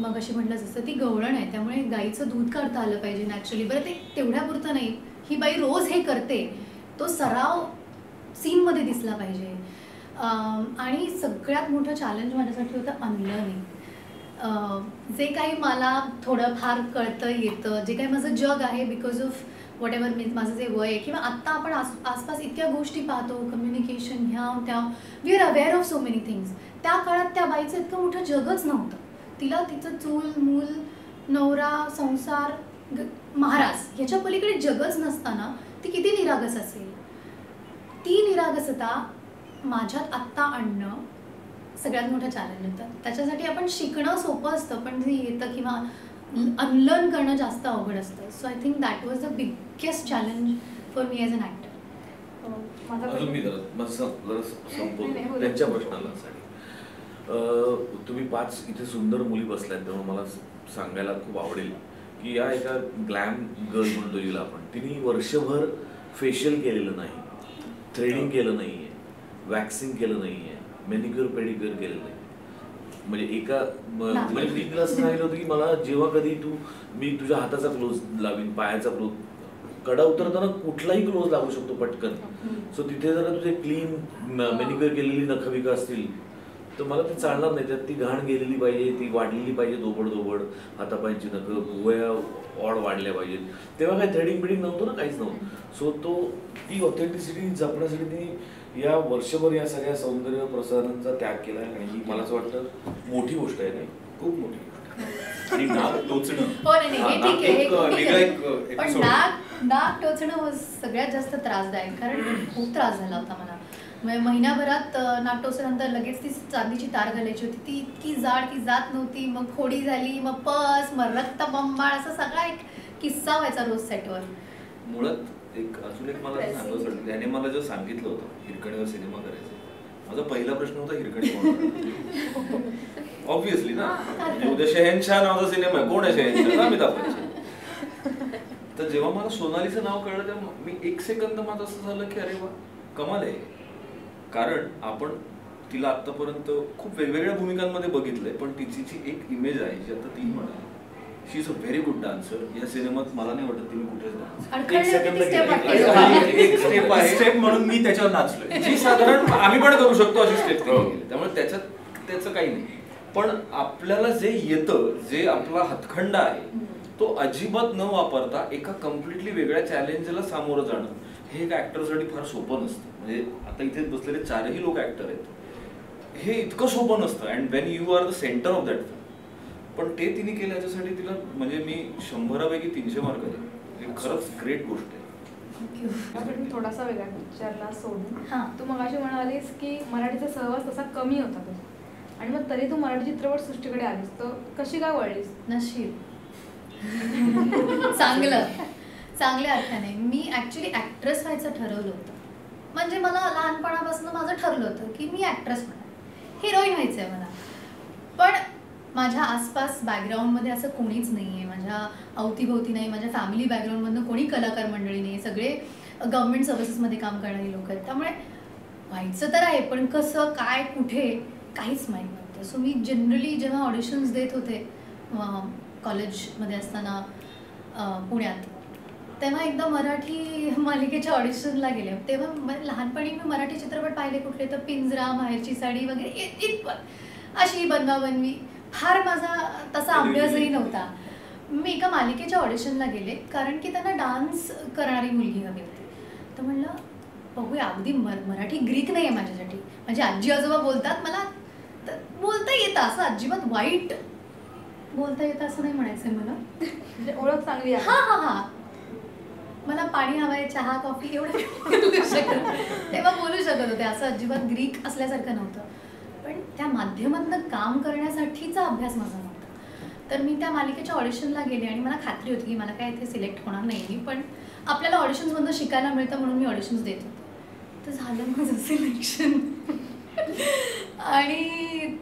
मग अशी म्हटलं जसं ती गवळण आहे त्यामुळे गाईचं दूध काढता आलं पाहिजे नॅचरली बरं ते तेवढ्यापुरतं नाही. ही बाई रोज हे करते. तो सराव सीनमध्ये दिसला पाहिजे. आणि सगळ्यात मोठं चॅलेंज माझ्यासाठी होतं अनलर्निंग जे काही मला थोडंफार कळतं येतं जे काही माझं जग आहे because of whatever means माझं जे वय आहे किंवा आत्ता आपण आस आसपास इतक्या गोष्टी पाहतो कम्युनिकेशन ह्या त्या we are aware of so many things त्या काळात त्या बाईचं इतकं मोठं जगच नव्हतं. तिला तिचं चूल मूल नवरा संसार ग- महाराज ह्याच्या पलीकडे जगच नसताना ती किती निरागस असेल? ती निरागसता माझ्यात आत्ता आणणं सगळ्यात मोठं चॅलेंज होतं. त्याच्यासाठी आपण शिकणं सोपं असतं पण जे येतं किंवा अनलर्न करणं जास्त अवघड असतं. So I think that was the biggest challenge for me as an actor नाही, नाही. त्यांच्या प्रश्नाला तुम्ही पाच इथे सुंदर मुली बसल्यात तेव्हा मला सांगायला खूप आवडेल की या एका ग्लॅम गर्ल म्हणतो हिला आपण. तिने वर्षभर फेशियल केलेलं नाही. थ्रेडिंग केलं नाहीये. वॅक्सिंग केलं नाहीये मेनिक्युअर पेडिक्युअर केलं नाही म्हणजे एका नाही. म्हणजे मी तिला असं सांगितलं होतं की मला जेव्हा कधी तू मी तुझ्या हाताचा क्लोज लावीन पायाचा क्लोज कडा उतरताना कुठलाही क्लोज लागू शकतो पटकन. सो तिथे जर तुझे क्लीन मेनिक्युअर केलेली नखविका असतील तर मला ते चालणार नाही. त्यात ती घाण गेलेली पाहिजे ती वाढलेली पाहिजे दोबड दोबड हातापायांची नख गोया ऑड वाढल्या पाहिजेत. तेव्हा काही थ्रेडिंग बिडिंग नव्हतं ना काहीच नव्हतं. सो तो ती ऑथेंटिसिटी जपण्यासाठी ती या वर्षभर या सगळ्या सौंदर्य प्रसारांचा त्याग केला आणि ही मला असं वाटतं मोठी गोष्ट आहे नाही खूप मोठी गोष्ट आहे. आणि नाक टोचणं. हो हे हा, हे. नाक टोचणं was सगळ्यात जास्त त्रासदायक कारण खूप त्रास झाला होता मला. महिन्याभरात नाक टोचल्यानंतर लगेच ती चांदीची तार घालायची होती. ती इतकी जाड ती जात नव्हती. मग फोडी झाली मग पस मग रक्त बंबाळ असं सगळा एक किस्सा व्हायचा रोज सेटवर मुळात एक अजून एक मला सांगायचं वाटलं त्याने मला जर सांगितलं होतं हिरकणीवर सिनेमा करायचा माझा पहिला प्रश्न होता हिरकणी ऑब्विसली ना. म्हणजे उद्या शहनशाह नावाचा सिनेमा आहे. कोण आहे शहनशाह? अमिताभ बच्चन. तर जेव्हा मला सोनालीचं नाव कळलं तेव्हा मी एक सेकंद माझं असं झालं की अरे वा कमाल आहे. कारण आपण तिला आतापर्यंत खूप वेगवेगळ्या भूमिकांमध्ये बघितलंय पण तिची जी एक इमेज आहे जी आता ती म्हणाली she is a very good dancer या सिनेमात मला नाही वाटत तिने कुठेच एक स्टेप आहे? स्टेप म्हणून मी त्याच्यावर नाचलोय. जी साधारण आम्ही पण करू शकतो अशी स्टेप त्यामुळे त्याच्यात त्याचं काही नाही. पण आपल्याला जे येतं जे आपला हातखंड आहे तो अजिबात न वापरता एका कम्प्लिटली वेगळ्या चॅलेंजला सामोरं जाणं. हे एक ऍक्टरसाठी फार सोपं नसतं. म्हणजे आता इथे बसलेले चारही लोक ऍक्टर आहेत. हे इतकं सोपं नसतं. And when you are the centre of that film पण ते तिने केलं याच्यासाठी तिला म्हणजे मी शंभरापैकी तीनशे मार्क हे खरंच ग्रेट गोष्ट आहे. प्रश्न थोडासा वेगळा विचारला सोडून. हां. तू मगाशी म्हणालीस की मराठीचा सहवास तसा कमी होता तुझा. आणि मग तरी तू मराठी चित्रपट सृष्टीकडे आलीस. तर कशी काय वळलीस? नशीब. चांगलं. चांगल्या अर्थाने. मी ॲक्च्युली ॲक्ट्रेस व्हायचं ठरवलं होतं. म्हणजे मला लहानपणापासून माझं ठरलं होतं की मी ॲक्ट्रेस होणार हिरोईन व्हायचं आहे मला. पण माझ्या आसपास बॅकग्राऊंडमध्ये असं कोणीच नाही आहे माझ्या अवतीभोवती नाही माझ्या फॅमिली बॅकग्राऊंडमधनं कोणी कलाकार मंडळी नाही सगळे गव्हर्नमेंट सर्व्हिसेसमध्ये काम करणारी लोक आहेत. त्यामुळे व्हायचं तर आहे पण कसं काय कुठे काहीच माहीत नव्हतं. सो मी जनरली जेव्हा ऑडिशन्स देत होते कॉलेजमध्ये असताना पुण्यात तेव्हा एकदा मराठी मालिकेच्या ऑडिशनला गेले. तेव्हा लहानपणी मी मराठी चित्रपट पाहिले कुठले तर पिंजरा माहेरची साडी वगैरे अशी बनवा अशी फार माझा तसा अभ्यासही नव्हता. मी एका मालिकेच्या ऑडिशनला गेले कारण की त्यांना डान्स करणारी मुलगी हवी होती. तर म्हणलं बघूया अगदी मर मराठी ग्रीक नाही आहे माझ्यासाठी. म्हणजे आजी आजोबा बोलतात मला तर बोलता येतं असं अजिबात वाईट बोलता येतं असं नाही म्हणायचं मला. म्हणजे ओळख चांगली आहे. हा हा हा. मला पाणी हवंय चहा कॉफी एवढं तेव्हा बोलू शकत होते असं अजिबात ग्रीक असल्यासारखं नव्हतं. पण त्या माध्यमातनं काम करण्यासाठीचा अभ्यास माझा नव्हता. तर मी त्या मालिकेच्या ऑडिशनला गेले आणि मला खात्री होती की मला काय इथे सिलेक्ट होणार नाही पण आपल्याला ऑडिशन्समधनं शिकायला मिळतं म्हणून मी ऑडिशन्स देत होते. तर झालं माझं सिलेक्शन आणि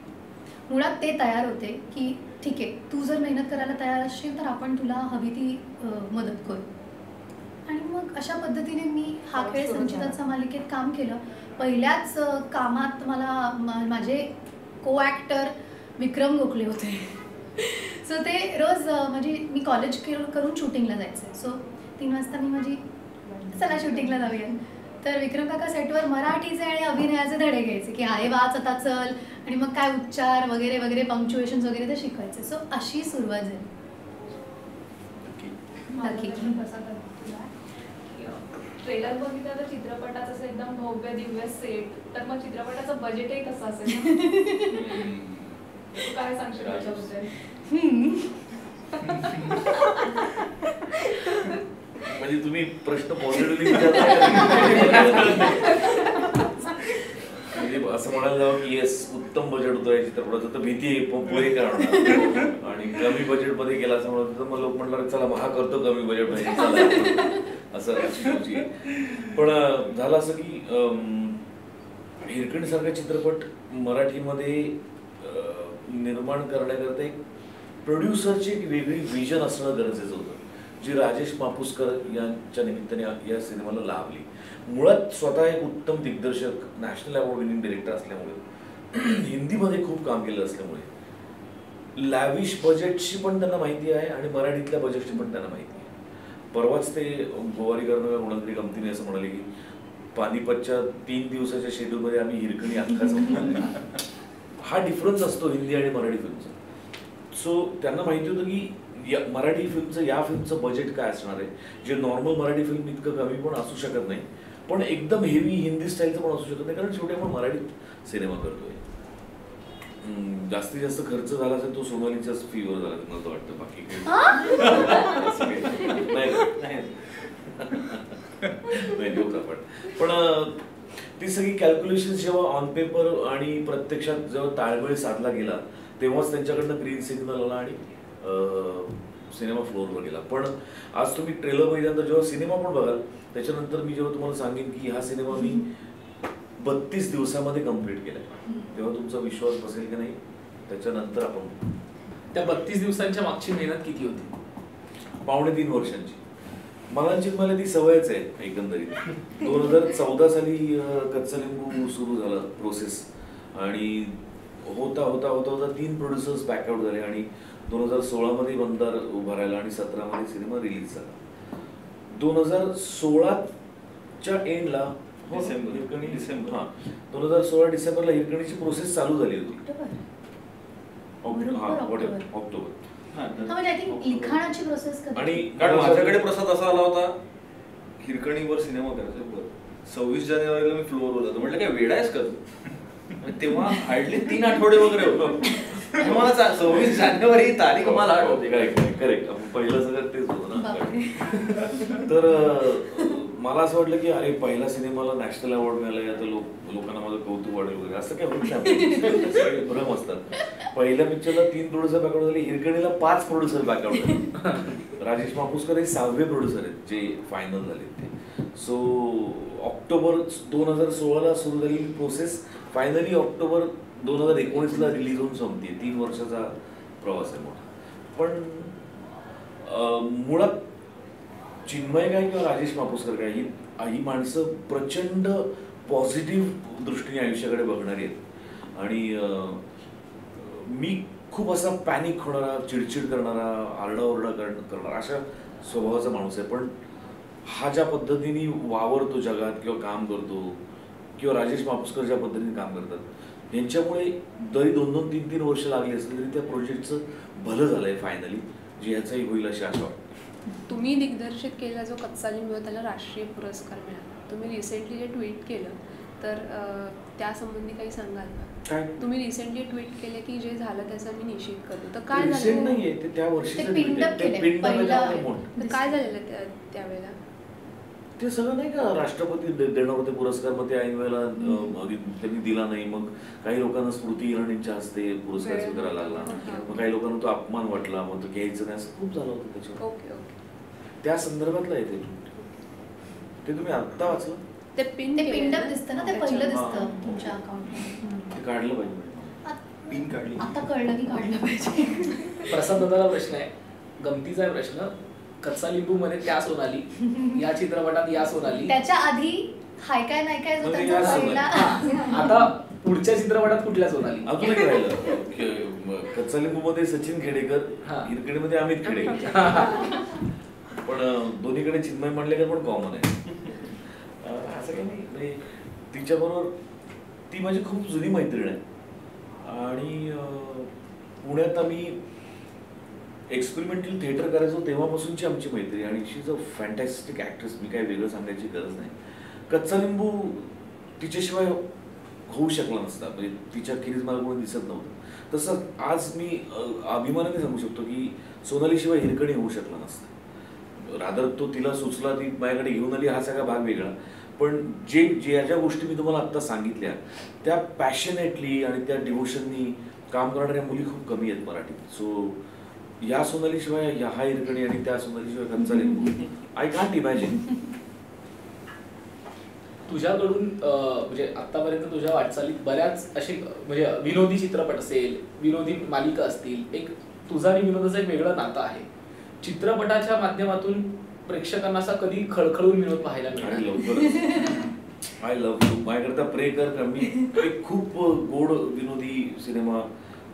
मुळात ते तयार होते की ठीक आहे तू जर मेहनत करायला तयार असशील तर आपण तुला हवी ती मदत करू. आणि मग अशा पद्धतीने मी हा खेळ. संचिताचा मालिकेत काम केलं. पहिल्याच कामात मला माझे को ॲक्टर विक्रम गोखले होते. सो ते रोज म्हणजे मी कॉलेज करून शूटिंगला जायचं. सो तीन वाजता मी माझी चला शूटिंगला जाऊया. तर विक्रम काका सेटवर मराठीचे आणि अभिनयाचे धडे घ्यायचे की आहे वाच आता चल आणि मग काय उच्चार वगैरे वगैरे पंक्च्युएशन वगैरे ते शिकवायचे. सो अशी सुरुवात झाली. नक्की. ट्रेलर बघितलं तर चित्रपटाचं असं एकदम भव्य दिव्य सेट तर मग चित्रपटाचं बजेटही कसं असेल? ना? तू काय सांगशील त्याच्याबद्दल? म्हणजे तुम्ही प्रश्न पॉझिटिव्हली म्हणजे असं म्हणायला जावं की येस उत्तम बजेट होतं या चित्रपटाचं. तर भीती पुरे करणार. आणि कमी बजेटमध्ये गेला असं म्हणत होतं, मग लोक म्हणणार चला मग हा करतो कमी बजेटमध्ये चला. असं. पण झालं असं की हिरकणी सारखा चित्रपट मराठीमध्ये निर्माण करण्याकरता एक प्रोड्युसरची एक वेगळी विजन असणं गरजेचं होतं. जी राजेश मापुसकर यांच्या निमित्ताने या सिनेमाला लाभली. मुळात स्वतः एक उत्तम दिग्दर्शक नॅशनल अवॉर्ड विनिंग डिरेक्टर असल्यामुळे हिंदीमध्ये खूप काम केलं असल्यामुळे लॅविश बजेटची पण त्यांना माहिती आहे आणि मराठीतल्या बजेटची पण त्यांना माहिती आहे. परवाच ते गोवारीकरनं कोणाला तरी गमतीने असं म्हणाले की पानिपतच्या तीन दिवसाच्या शेड्यूलमध्ये आम्ही हिरकणी अख्खा हा डिफरन्स असतो हिंदी आणि मराठी फिल्मचा सो त्यांना माहिती होतं की या मराठी फिल्मचं या फिल्मचं बजेट काय असणार आहे? जे नॉर्मल मराठी फिल्म इतकं कमी पण असू शकत नाही. पण एकदम हेवी हिंदी स्टाईलचं पण असू शकत नाही कारण शेवटी आपण मराठीत सिनेमा करतोय. जास्तीत जास्त खर्च झाला असेल तो सोनालीच्याच फीवर झाला मला तर वाटतं. बाकी नाही. नाही. नाही. joke आपण. पण अं, ती सगळी कॅल्क्युलेशन जेव्हा ऑन पेपर आणि प्रत्यक्षात जेव्हा ताळमेळ साधला गेला तेव्हाच त्यांच्याकडनं ग्रीन सिग्नल आला आणि सिनेमा फ्लोअरवर गेला. पण आज तुम्ही ट्रेलर बघितल्यानंतर जेव्हा सिनेमा पण बघाल त्याच्यानंतर मी जेव्हा तुम्हाला सांगेन की हा सिनेमा मी बत्तीस दिवसामध्ये कंप्लीट केलाय. तेव्हा तुमचा विश्वास बसेल की नाही? त्याच्यानंतर आपण. त्या बत्तीस दिवसांच्या मागची मेहनत किती होती? पावणे तीन वर्षांची. मला मला ती सवयच आहे एकंदरीत. दोन हजार चौदा साली कच्चा लिंबू सुरू झाला प्रोसेस आणि होता होता होता होता तीन प्रोड्युसर्स बॅकआउट झाले आणि दोन हजार सोळामध्ये बंदार उभा राहिला आणि सतरामध्ये सिनेमा रिलीज झाला. दोन हजार सोळाच्या एंडला डिसेंबर. हिरकणी. डिसेंबर. हा. दोन हजार सोळा डिसेंबरला हिरकणीची प्रोसेस चालू झाली होती. ऑक्टोबर. हा हा, हा म्हणजे आणि कारण माझ्याकडे प्रसाद असा आला होता हिरकणीवर सिनेमा करायचा बरं. सव्वीस जानेवारीला मी फ्लोअरवर जातो म्हटलं काय वेडा आहेस का तू? तेव्हा हार्डली तीन आठवडे वगैरे होतो. मला सव्वीस जानेवारी ही तारीख मला आठवते. करेक्ट करेक्ट पहिलं सगळं तेच होतं ना. तर मला असं वाटलं की अरे पहिला सिनेमाला नॅशनल अवॉर्ड मिळाला आता लोक लोकांना माझं कौतुक वाढेल वगैरे. असं काय नाही. सगळे भ्रम असतात. पहिल्या पिक्चरला तीन प्रोड्युसर बॅकआउट झाले हिरकणीला पाच प्रोड्युसर बॅकआउट झाले. राजेश मापुसकर हे सहावे प्रोड्युसर आहेत जे फायनल झाले ते. सो ऑक्टोबर दोन हजार सोळाला सुरू झालेली प्रोसेस फायनली ऑक्टोबर दोन हजार एकोणीसला रिलीज होऊन संपते. तीन वर्षाचा प्रवास आहे मोठा. पण मुळात चिन्मय काय किंवा राजेश मापुसकर काय ही ही माणसं प्रचंड पॉझिटिव्ह दृष्टीने आयुष्याकडे बघणारी आहेत. आणि मी खूप असा पॅनिक होणारा चिडचिड करणारा आरडाओरडा कर- करणारा अशा स्वभावाचा माणूस आहे. पण हा ज्या पद्धतीने वावरतो जगात किंवा काम करतो किंवा राजेश मापुसकर ज्या पद्धतीने काम करतात यांच्यामुळे जरी दोन दोन तीन तीन वर्ष लागली असली तरी त्या प्रोजेक्टचं भलं झालं आहे फायनली जे ह्याचंही होईल अशी आशा वाटतं. तुम्ही दिग्दर्शित केलेला जो कच्चा लिंबू आहे त्याला राष्ट्रीय पुरस्कार मिळाला. तुम्ही रिसेंटली जे ट्विट केलं तर त्यासंबंधी काही सांगाल का? तुम्ही रिसेंटली ट्विट केले की जे झालं त्याचा मी निश्चित करतो. तर काय झालं काय झालेलं त्या त्यावेळेला? ते सगळं नाही का राष्ट्रपती देणार होते पुरस्कार मग ते ऐन वेळेला त्यांनी दिला नाही. मग काही लोकांना स्मृती इराणींच्या हस्ते पुरस्कार स्वीकारायला लागला. मग काही लोकांना तो अपमान वाटला. मग तो घ्यायचं नाही असं खूप झालं होतं त्याच्यावर. Okay okay. त्या संदर्भातलं आहे ते ते तुम्ही आत्ता वाचलं? ते पिन ते पिंडप दिसतं ना ते पहिलं. दिसतं तुमच्या अकाउंट ते काढलं पाहिजे. पिन काढली. आता कळलं की काढलं पाहिजे. प्रसाद दादाला प्रश्न आहे. गमतीचा आहे प्रश्न. कच्चा लिंबू मध्ये त्या सोनाली या चित्रपटात या सोनाली त्याच्या आधी हाय काय नाही काय जो म्हणजे त्यांचा पहिला आता पुढच्या चित्रपटात कुठल्या सोनाली अजून एक राहिलं. कच्चा लिंबूमध्ये सचिन खेडेकर हा. हिरकणीमध्ये अमित खेडेकर पण दोन्हीकडे चिन्मय मांडलेकर पण कॉमन आहे. असं काही नाही. म्हणजे तिच्याबरोबर ती माझी खूप जुनी मैत्रीण आहे. आणि पुण्यात आम्ही एक्सपेरिमेंटल थिएटर करायचो तेव्हापासूनची आमची मैत्री आणि she is a fantastic actress मी काय वेगळं सांगायची गरज नाही. कच्चा लिंबू तिच्याशिवाय होऊ शकला नसता. म्हणजे तिच्या खिरीज मला कोणी दिसत नव्हतं. तसं आज मी अभिमानाने सांगू शकतो की सोनालीशिवाय हिरकणी होऊ शकला नसता. रादर तो तिला सुचला ती माझ्याकडे घेऊन आली हा सगळा भाग वेगळा. पण जे ज्या ज्या गोष्टी मी तुम्हाला आत्ता सांगितल्या त्या पॅशनेटली आणि त्या डिवोशननी काम करणाऱ्या मुली खूप कमी आहेत मराठीत. सो या सोनालीशिवाय ह्या हा हिरकणी आणि त्या सोनालीशिवाय कच्चा लिंबू आय कांट इमॅजिन तुझ्याकडून म्हणजे आतापर्यंत तुझ्या वाटचालीत बऱ्याच असे अं, म्हणजे विनोदी चित्रपट असेल विनोदी मालिका असतील एक तुझा आणि विनोदाचं एक वेगळं नातं आहे. चित्रपटाच्या माध्यमातून प्रेक्षकांना असा कधी खळखळून विनोद पाहायला मिळाला. आय लव्ह यू माझ्याकरता प्रे कर मी एक खूप गोड विनोदी सिनेमा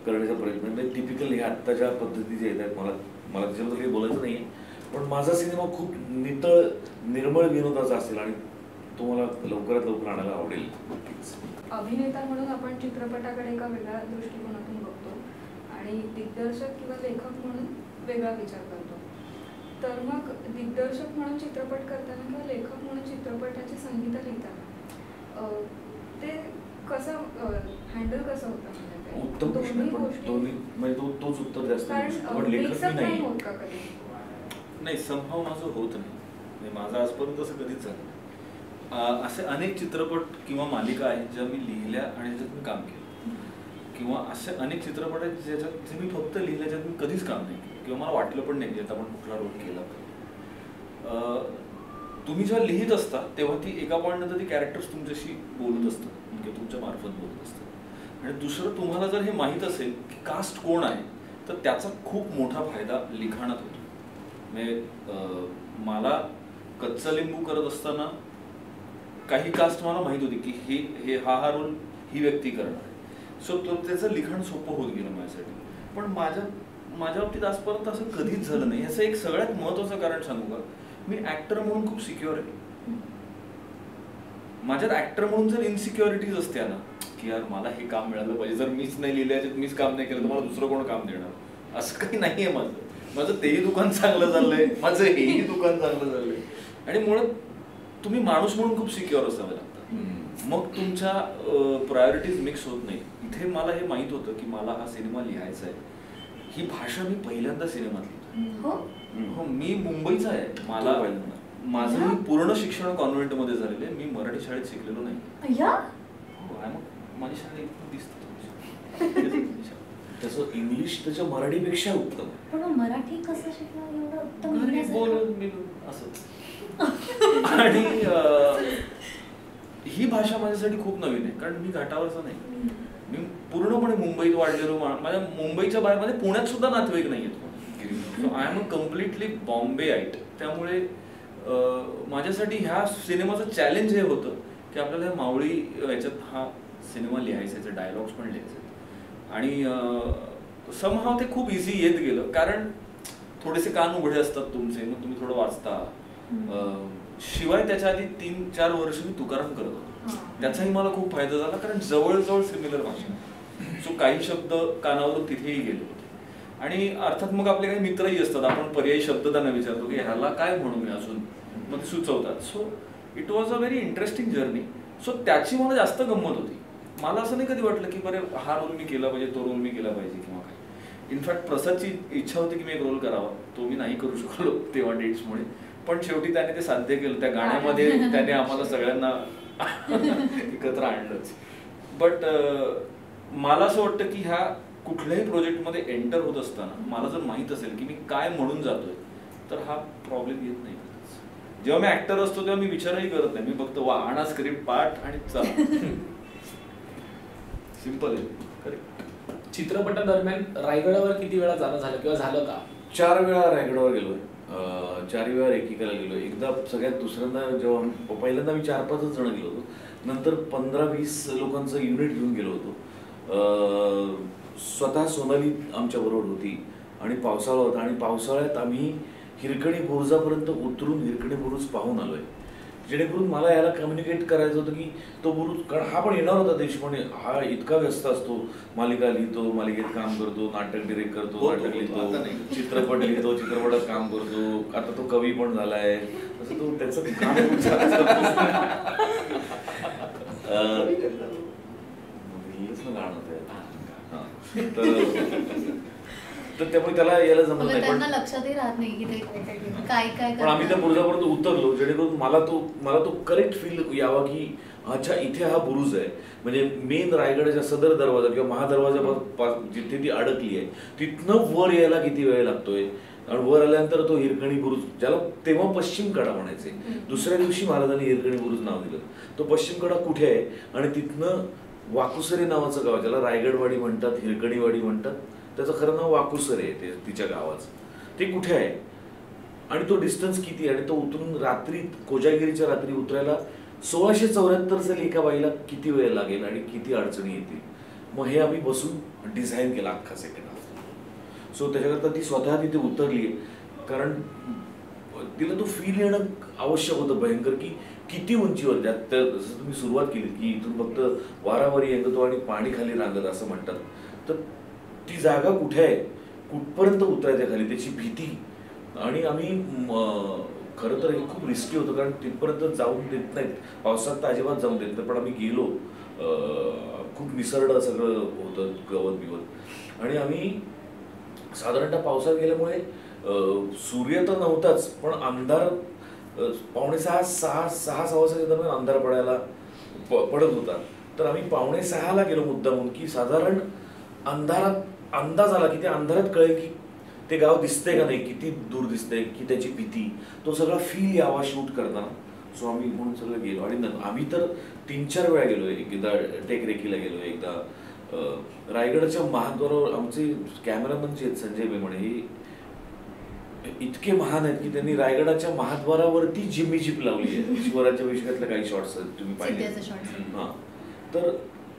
करण्याचा प्रयत्न म्हणजे टिपिकल ह्या आत्ताच्या पद्धतीचे येत आहेत. मला मला त्याच्याबद्दल काही बोलायचं नाही पण माझा सिनेमा खूप नितळ निर्मळ विनोदाचा असेल आणि तो मला लवकरात लवकर आणायला आवडेल. अभिनेता म्हणून आपण चित्रपटाकडे एका वेगळ्या दृष्टिकोनातून बघतो. आणि दिग्दर्शक किंवा लेखक म्हणून वेगळा विचार करतो. तर मग दिग्दर्शक म्हणून चित्रपट करताना किंवा लेखक म्हणून चित्रपटाची संगीत लिहिताना ते कसं हँडल कसं होतं म्हणजे? उत्तम प्रश्न पण दोन्ही म्हणजे तो तोच उत्तर जास्त पण लेखक मी नाही. नाही संभव माझं होत नाही. म्हणजे माझं आजपर्यंत असं कधीच झालं असे अनेक चित्रपट किंवा मालिका आहेत ज्या मी लिहिल्या आणि ज्याच्यात मी काम केलं. किंवा असे अनेक चित्रपट आहेत ज्याच्यात जे मी फक्त लिहिल्याच्यात मी कधीच काम नाही केलं. किंवा मला वाटलं पण नाही की आता आपण कुठला रोल केला तर. तुम्ही जेव्हा लिहित असता तेव्हा ती एका पॉईंटनंतर ती कॅरेक्टर्स तुमच्याशी बोलत असतात म्हणजे तुमच्या मार्फत बोलत असतात. आणि दुसरं तुम्हाला जर हे माहीत असेल की कास्ट कोण आहे तर त्याचा खूप मोठा फायदा लिखाणात होतो. म्हणजे मला कच्चा लिंबू करत असताना काही कास्ट मला माहीत होती की हे हे हा हा रोल ही व्यक्ती करणार आहे. सो तो त्याचं लिखाण सोपं होत गेलं माझ्यासाठी. पण माझ्या माझ्या बाबतीत आजपर्यंत असं कधीच झालं नाही. याचं एक सगळ्यात महत्वाचं कारण सांगू का? मी ऍक्टर म्हणून खूप सिक्युअर आहे. माझ्यात ऍक्टर म्हणून जर इन्सिक्युरिटीज असत्या ना की यार मला हे काम मिळालं पाहिजे. जर मीच नाही लिहिलं याच्यात मीच काम नाही केलं तर मला दुसरं कोण काम देणार? असं काही नाहीये माझं. माझं तेही दुकान चांगलं चाललंय माझं हेही दुकान चांगलं चाललंय आणि मुळात तुम्ही माणूस म्हणून खूप सिक्युअर असावे लागतात मग तुमच्या प्रायोरिटीज मिक्स होत नाही इथे मला हे माहीत होतं की मला हा सिनेमा लिहायचा आहे. ही भाषा मी पहिल्यांदा सिनेमात लिहितो हो? हो मी मुंबईचा आहे. मला माझं मी पूर्ण शिक्षण कॉन्व्हेंटमध्ये झालेलं आहे. मी मराठी शाळेत शिकलेलो नाही. या? हो माझी शाळा एकदम दिसते त्याचं इंग्लिश त्याच्या मराठीपेक्षा उत्तम. पण मराठी कसं शिकणार? एवढं उत्तम घरी? बोलून असंच आणि ही भाषा माझ्यासाठी खूप नवीन आहे. कारण मी घाटावरचा नाही. मी पूर्णपणे मुंबईत वाढलेलो माझ्या मुंबईच्या बाहेर माझ्या पुण्यात सुद्धा नातेवाईक नाही आहेत I am a completely Bombayite त्यामुळे माझ्यासाठी ह्या सिनेमाचं चॅलेंज हे होतं की आपल्याला ह्या मावळी याच्यात हा सिनेमा लिहायचा याचे डायलॉग्स पण लिहायचे आणि समहाव ते खूप इझी येत गेलं. कारण थोडेसे कान उघडे असतात तुमचे मग तुम्ही थोडं वाचता. शिवाय त्याच्या आधी तीन चार वर्ष मी तुकाराम करत होतो. त्याचाही मला खूप फायदा झाला कारण जवळजवळ सिमिलर भाषा. सो काही शब्द कानावरून तिथेही गेले होते. आणि अर्थात मग आपले काही मित्रही असतात आपण पर्यायी शब्द त्यांना विचारतो की ह्याला काय म्हणू मी अजून? मग ते सुचवतात. So it was a very interesting journey so त्याची मला जास्त गंमत होती. मला असं नाही कधी वाटलं की बरे हा रोल मी केला पाहिजे तो रोल मी केला पाहिजे किंवा काय. इनफॅक्ट प्रसादची इच्छा होती की मी एक रोल करावा. तो मी नाही करू शकलो तेव्हा डेट्समुळे पण शेवटी त्याने ते साध्य केलं. त्या गाण्यामध्ये त्याने आम्हाला सगळ्यांना एकत्र आणलंच. बट मला असं वाटतं की ह्या कुठल्याही प्रोजेक्टमध्ये एंटर होत असताना मला जर माहीत असेल की मी काय म्हणून जातोय तर हा प्रॉब्लेम येत नाही. जेव्हा मी ऍक्टर असतो तेव्हा मी विचारही करत नाही. मी फक्त वा आणा स्क्रिप्ट पाठ आणि चला. सिंपल आहे. करेक्ट चित्रपटादरम्यान रायगडावर किती वेळा जाणं झालं किंवा झालं का? चार वेळा रायगडावर गेलोय. चारही वेळा एकेकाला गेलो. एकदा सगळ्यात दुसऱ्यांदा जेव्हा पहिल्यांदा मी चार पाचच जण गेलो होतो. नंतर पंधरा वीस लोकांचं युनिट घेऊन गेलो होतो. स्वतः सोनाली आमच्या बरोबर होती आणि पावसाळा होता. आणि पावसाळ्यात आम्ही हिरकणी बुरुजापर्यंत उतरून हिरकणी बुरुज पाहून आलो आहे जेणेकरून मला याला कम्युनिकेट करायचं होतं की तो बुरुज कारण हा पण येणार होता देशपांडे हा इतका व्यस्त असतो. मालिका लिहितो मालिकेत काम करतो नाटक डिरेक्ट करतो होतो, नाटक होतो, लिहितो. चित्रपट लिहितो चित्रपटात काम करतो. आता तो कवी पण झालाय. असं तो त्याचं काम गाणं. हा. तर तर त्यामुळे त्याला यायला जमत नाही. पण लक्षातही राहत नाही की ते काय काय पण आम्ही त्या. बुरुजापर्यंत उतरलो जेणेकरून मला तो मला तो करेक्ट फील यावा की अच्छा इथे हा बुरुज आहे. म्हणजे मेन रायगडाच्या सदर दरवाजा किंवा महादरवाजा जिथे ती अडकली आहे तिथनं वर यायला किती वेळ लागतोय? आणि वर आल्यानंतर तो हिरकणी बुरुज ज्याला तेव्हा पश्चिम कडा म्हणायचे. दुसऱ्या दिवशी महाराजांनी हिरकणी बुरुज नाव दिलं. तो पश्चिम कडा कुठे आहे? आणि तिथनं वाकुसरे नावाचं गाव ज्याला रायगडवाडी म्हणतात हिरकणीवाडी म्हणतात. त्याचं खरं नाव वाकुसर आहे ते तिच्या गावाचं. ते कुठे आहे? आणि तो डिस्टन्स किती आहे? आणि तो उतरून रात्री कोजागिरीच्या रात्री उतरायला सोळाशे चौऱ्याहत्तर साली एका बाईला किती वेळ लागेल आणि किती अडचणी येतील? मग हे आम्ही बसून डिझाईन केला अख्खा सेकंड हाफ सो त्याच्याकरता ती स्वतः तिथे उतरली. कारण तिला तो फील येणं आवश्यक होतं भयंकर की किती उंचीवर त्यात तर जसं तुम्ही सुरुवात केली की इथून फक्त वारावारी येतो आणि पाणी खाली रांगत असं म्हणतात. तर ती जागा कुठे आहे? कुठपर्यंत उतरायच्या खाली? त्याची भीती. आणि आम्ही म, खरं तर हे खूप रिस्की होतं कारण तिथपर्यंत जाऊन देत नाहीत. पावसात तर अजिबात जाऊन देत नाही पण आम्ही गेलो. खूप निसरडं सगळं होतं गवत बिवत. आणि आम्ही साधारणतः पावसात गेल्यामुळे सूर्य तर नव्हताच पण अंधार पावणे सहा सहा सहा सव्वाच्या दरम्यान अंधार पडायला प- पडत होता. तर आम्ही पावणे सहाला गेलो मुद्दामून की साधारण अंधारात अंदाज आला की ते अंधारात कळेल की ते गाव दिसतंय का नाही किती दूर दिसतंय की त्याची भीती. तो सगळा फील यावा शूट करताना सो आम्ही म्हणून सगळं गेलो. आणि आम्ही तर तीन चार वेळा गेलो एकदा टेकरेकीला गेलो एकदा रायगडच्या महाद्वारावर आमचे कॅमेरामन जे आहेत संजय बेमणे हे इतके महान आहेत की त्यांनी रायगडाच्या महाद्वारावरती जिमी जीप लावली आहे. शिवराज्य अभिषेकातले काही शॉट्स आहेत तुम्ही पाहिले. हा. तर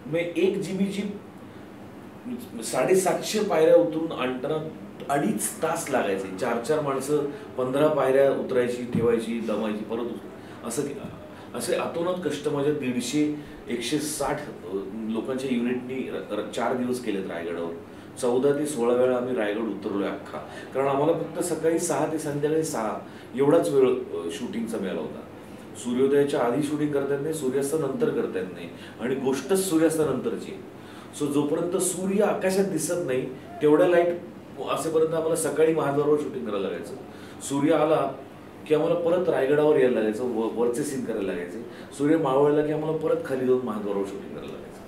मग एक जिमी जीप साडेसातशे पायऱ्या उतरून आणताना अडीच तास लागायचे. चार चार माणसं पंधरा पायऱ्या उतरायची ठेवायची दमायची परत उतर असं असे अतोनात कष्ट माझ्या दीडशे एकशे साठ लोकांच्या युनिटनी र- चार दिवस केलेत रायगडावर. चौदा ते सोळा वेळा आम्ही रायगड उतरलोय अख्खा. कारण आम्हाला फक्त सकाळी सहा ते संध्याकाळी सहा एवढाच वेळ शूटिंगचा मिळाला होता. सूर्योदयाच्या आधी शूटिंग करता येत नाही सूर्यास्तानंतर करता येत नाही. आणि गोष्टच सूर्यास्तानंतरची सो जोपर्यंत सूर्य आकाशात दिसत नाही तेवढ्या लाइट असेपर्यंत आम्हाला सकाळी महाद्वारावर शूटिंग करायला लागायचं. सूर्य आला की आम्हाला परत रायगडावर यायला लागायचं व- वरचे सीन करायला लागायचे. सूर्य मावळला की आम्हाला परत खाली जाऊन महाद्वारावर शूटिंग करायला लागायचं.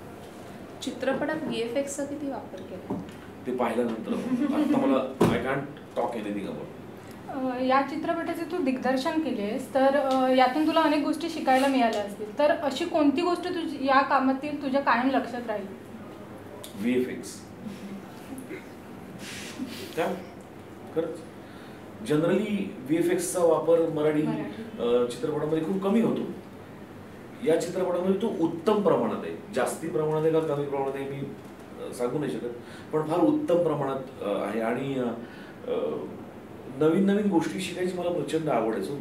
चित्रपटात व्हीएफएक्सचा किती वापर केला? ते पाहिल्यानंतर आता मला I can't talk anything about या चित्रपटाचे तू दिग्दर्शन केलेस तर यातून तुला अनेक गोष्टी शिकायला मिळाल्या असतील. तर अशी कोणती गोष्ट तुझी या कामातील तुझ्या कायम लक्षात राहील? एक्स त्या? खरंच. जनरली एक्सचा वापर मराठी चित्रपटामध्ये खूप कमी होतो. या चित्रपटामध्ये तो उत्तम प्रमाणात आहे. जास्ती प्रमाणात आहे का कमी प्रमाणात आहे मी सांगू नाही शकत. पण फार उत्तम प्रमाणात आहे. आणि नवीन नवीन गोष्टी शिकायची मला प्रचंड आवड आहे. सो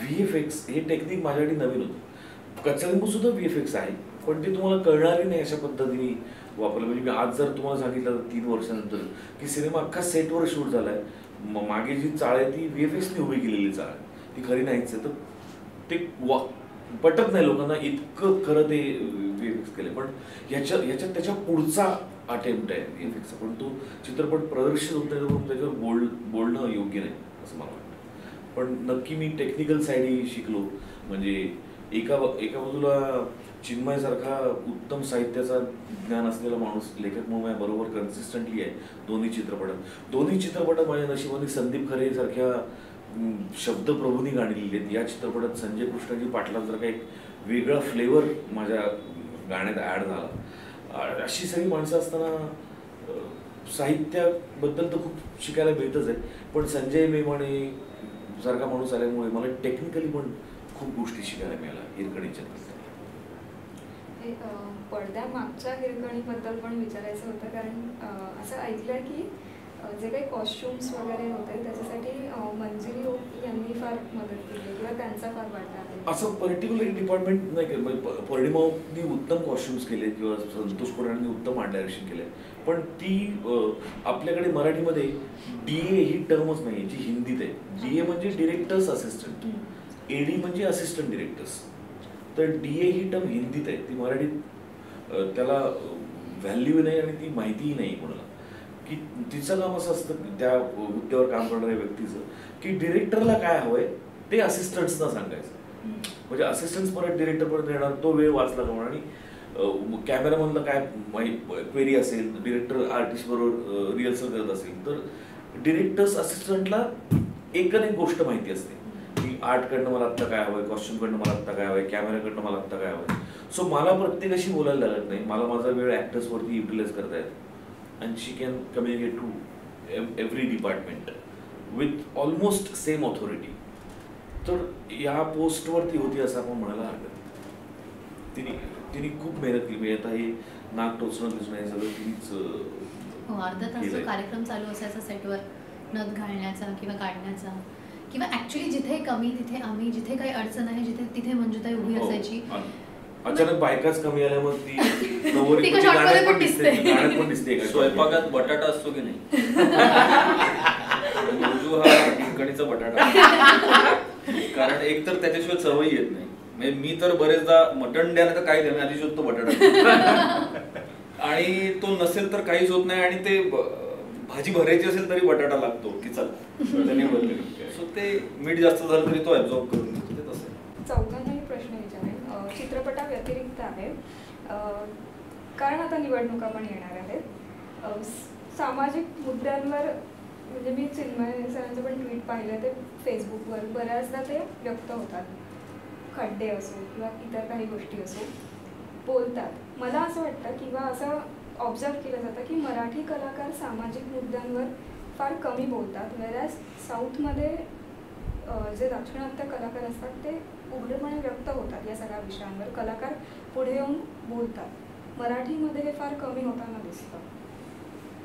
व्ही एफ एक्स हे टेक्निक माझ्यासाठी नवीन होतं. कच्चा लिंबू सुद्धा व्ही एफ एक्स आहे. पण ते तुम्हाला कळणारही नाही अशा पद्धतीने. वापरलं. म्हणजे मी आज जर तुम्हाला सांगितलं तीन वर्षानंतर की सिनेमा अख्खा सेटवर शूट झालाय. म- मागे जी चाळ आहे ती व्ही एफ एक्सने उभी केलेली चाळ. आहे ती खरी नाहीच आहे. तर ते वा पटत नाही लोकांना इतकं खरं ते व्ही एफ एक्स केलं पण ह्याच्या ह्याच्यात त्याच्या पुढचा अटेम्प्ट आहे व्ही एफ एक्सचा पण तो चित्रपट प्रदर्शित होत नाही म्हणून त्याच्यावर बोल बोलणं योग्य नाही असं मला वाटतं. पण नक्की मी टेक्निकल साईडही शिकलो. म्हणजे एका एका बाजूला चिन्मयसारखा उत्तम साहित्याचा ज्ञान असलेला माणूस लेखक म्हणून बरोबर कन्सिस्टंटली आहे दोन्ही चित्रपटात. दोन्ही चित्रपटात माझ्या नशिबाने संदीप खरे सारख्या शब्दप्रभूंनी गाणी लिहिली आहेत. या चित्रपटात संजय कृष्णाजी पाटलांसारखा एक वेगळा फ्लेवर माझ्या गाण्यात ॲड झाला. अशी सगळी माणसं असताना साहित्याबद्दल तर खूप शिकायला मिळतच आहे. पण संजय मेमाणे सारखा माणूस आल्यामुळे मला टेक्निकली पण खूप गोष्टी शिकायला मिळाल्या हिरकणीच्या हे पडद्यामागच्या हिरकणीबद्दल पण विचारायचं होतं कारण असं ऐकलं की जे काही कॉस्ट्युम्स वगैरे होते त्याच्यासाठी मंजिरी यांनी फार मदत केली किंवा त्यांचा फार वाटा असं पर्टिक्युलर डिपार्टमेंट नाही केलं म्हणजे परिणीमानी उत्तम कॉस्ट्युम्स केले किंवा संतोष कोरांनी उत्तम आर्ट डायरेक्शन पण ती आपल्याकडे मराठीमध्ये डी ए ही टर्मच नाही जी हिंदीत आहे. डी ए म्हणजे डिरेक्टर्स असिस्टंट ए डी म्हणजे असिस्टंट डिरेक्टर्स तर डी ए ही टर्म हिंदीत आहे. ती मराठीत त्याला व्हॅल्यू नाही आणि ती माहितीही नाही कोणाला. की तिचं काम असं असतं त्या हुद्द्यावर काम करणाऱ्या व्यक्तीचं की डिरेक्टरला काय हवंय ते असिस्टंट्सना सांगायचं. म्हणजे असिस्टंट परत डिरेक्टर परत येणार तो वेळ वाचला का म्हणून आणि कॅमेरामनला काय क्वेरी असेल डिरेक्टर आर्टिस्ट बरोबर रिहर्सल करत असेल तर डिरेक्टर्स असिस्टंटला एक गोष्ट माहिती असते. आर्टकडनं मला आत्ता काय हवंय कॉस्ट्युमकडनं मला आत्ता काय हवंय कॅमेराकडनं मला आत्ता काय हवंय? सो मला प्रत्येकाशी बोलायला लागत नाही. मला माझा वेळ ॲक्टर्सवरती युटिलाइज करता येतो and she can communicate to every department with almost same authority तर या पोस्टवरती होती असं आपण म्हणायला हरकत नाही. तिने तिने खूप मेहनत केली. म्हणजे आता हे नाक टोचणं दिसणं हे सगळं तिनेच हो अर्धा तास. कार्यक्रम चालू असायचा सेटवर नथ घालण्याचा किंवा काढण्याचा. किंवा ऍक्च्युली जिथे कमी तिथे आम्ही जिथे काही अडचण आहे जिथे तिथे मंजुताई उभी हो. असायची. अचानक बायकाच कमी आल्या मग ती नवरी पण दिसते पण दिसते स्वयंपाकात बटाटा असतो की नाही? मंजू हा हिरकणीचा बटाटा. कारण एक तर त्याच्याशिवाय चवही येत नाही. म्हणजे मी तर बरेचदा मटण द्या तर काही मी आधी शोधतो बटाटा. आणि तो नसेल तर काहीच होत नाही आणि ते भाजी भरायची असेल तरी बटाटा लागतो की चल. त्याने बदलेल सो ते मीठ जास्त झालं तरी तो ऍब्झॉर्ब करून घेतो ते तसं आहे. चौघांनाही प्रश्न विचारेल चित्रपटा चित्रपटाव्यतिरिक्त आहे. कारण आता निवडणुका पण येणार आहेत. सामाजिक मुद्द्यांवर म्हणजे मी चिन्मय सरांचं पण ट्विट पाहिलं ते फेसबुकवर बऱ्याचदा ते व्यक्त होतात. खड्डे असो किंवा इतर काही गोष्टी असो बोलतात. मला असं वाटतं किंवा असं ऑब्झर्व केलं जातं की मराठी कलाकार सामाजिक मुद्द्यांवर फार कमी बोलतात. वेरॅज साऊथमध्ये जे दाक्षिणात्य कलाकार असतात ते उघडपणे व्यक्त होतात या सगळ्या विषयांवर. कलाकार पुढे येऊन बोलतात. मराठीमध्ये हे फार कमी होताना दिसतं.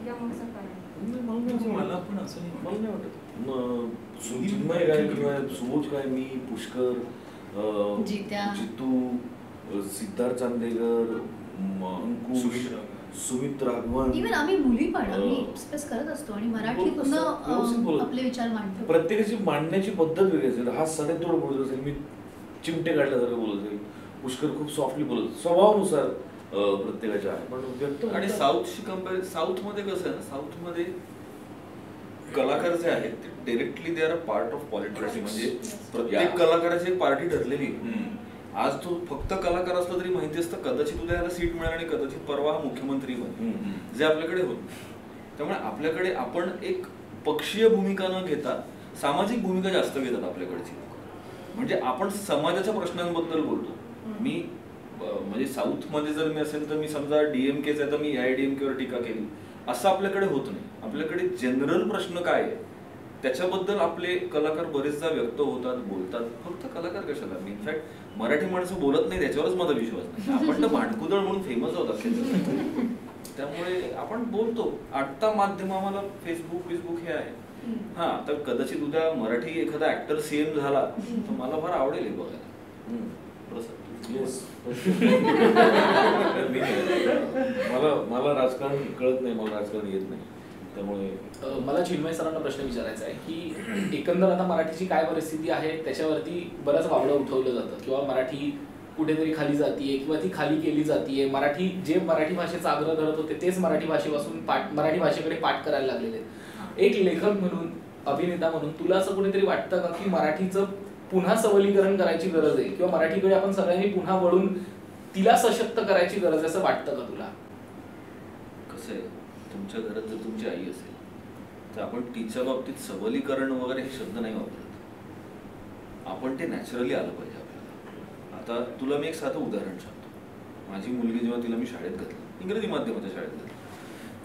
यामागचं कारण. मला पण असं नाही मला नाही वाटत काय किंवा सुबोध काय मी पुष्कर जितू सिद्धार्थ चांदेकर अंकुश सुमित राघवन. इव्हन आम्ही मुली पण आम्ही अं, एक्सप्रेस करत असतो आणि मराठीतून. आपले विचार मांडतो प्रत्येकाची मांडण्याची पद्धत वेगळी असेल हा सडेतोड बोलत असेल मी चिमटे काढल्यासारखं बोलत असेल पुष्कर खूप सॉफ्टली बोलत स्वभावानुसार प्रत्येकाच्या आहे पण व्यक्त आणि होतात. साऊथशी कंपेअर साऊथमध्ये कसं आहे ना साऊथमध्ये कलाकार जे आहेत ते directly they are a part of politics म्हणजे प्रत्येक. कलाकाराची एक पार्टी ठरलेली. आज तो फक्त कलाकार असला तरी माहिती असतं कदाचित उद्या याला सीट मिळेल आणि कदाचित परवा हा मुख्यमंत्री हम्म. जे आपल्याकडे होत. त्यामुळे आपल्याकडे आपण एक पक्षीय भूमिका न घेता सामाजिक भूमिका जास्त घेतात आपल्याकडची लोक. म्हणजे आपण समाजाच्या प्रश्नांबद्दल बोलतो. मी म्हणजे साऊथमध्ये जर मी असेल तर मी समजा डीएमकेच आहे तर मी आय डीएमकेवर टीका केली. असं आपल्याकडे होत नाही. आपल्याकडे जनरल प्रश्न काय आहे? त्याच्याबद्दल आपले कलाकार बरेचदा व्यक्त होतात बोलतात. फक्त कलाकार कशाला? इनफॅक्ट मराठी माणसं बोलत नाही त्याच्यावरच माझा विश्वास नाही. आपण तर भांडकुदळ म्हणून फेमस आहोत अख्ख्या जगात. त्यामुळे आपण बोलतो. आता माध्यम आम्हाला फेसबुक फेसबुक हे आहे. हा तर कदाचित उद्या मराठी एखादा ऍक्टर सीएम झाला तर मला फार आवडेल हे बघायला. मी. मला मला राजकारण कळत नाही मला राजकारण येत नाही. त्यामुळे मला चिन्मय सरांना प्रश्न विचारायचा आहे की एकंदर आता मराठीची काय परिस्थिती आहे त्याच्यावरती बरंच वावडं उठवलं जातं. किंवा मराठी कुठेतरी खाली जातीये किंवा ती खाली केली जातीये. मराठी जे मराठी भाषेचा आग्रह धरत होते तेच मराठी भाषेपासून पाठ मराठी भाषेकडे पाठ करायला लागलेले आहेत. एक लेखक म्हणून अभिनेता म्हणून तुला असं कुठेतरी वाटतं का की मराठीचं पुन्हा सबलीकरण करायची गरज आहे? किंवा मराठीकडे आपण सगळ्यांनी पुन्हा वळून तिला सशक्त करायची गरज आहे असं वाटतं का तुला? तुमच्या घरात जर तुमची आई असेल तर आपण तिच्या बाबतीत सबलीकरण वगैरे हे शब्द नाही वापरत. आपण ते नॅचरली आलं पाहिजे आपल्याला. आता तुला मी एक साधं उदाहरण सांगतो. माझी मुलगी जेव्हा तिला मी शाळेत घातलं इंग्रजी माध्यमाच्या शाळेत घातलं.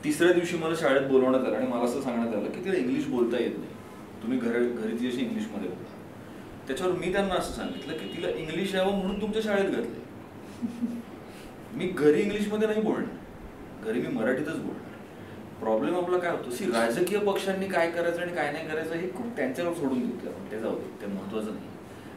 तिसऱ्या दिवशी मला शाळेत बोलवण्यात आलं आणि मला असं सांगण्यात आलं की तिला इंग्लिश बोलता येत नाही. तुम्ही घर घरी तिच्याशी इंग्लिशमध्ये बोला. त्याच्यावर मी त्यांना असं सांगितलं की तिला इंग्लिश यावं म्हणून तुमच्या शाळेत घातलंय. मी घरी इंग्लिशमध्ये नाही बोलणार. घरी मी मराठीतच बोलणार. प्रॉब्लेम आपला काय होतो? सी राजकीय पक्षांनी काय करायचं आणि काय नाही करायचं हे खूप त्यांच्यावर सोडून देतो आपण. ते जाऊ ते महत्वाचं नाही.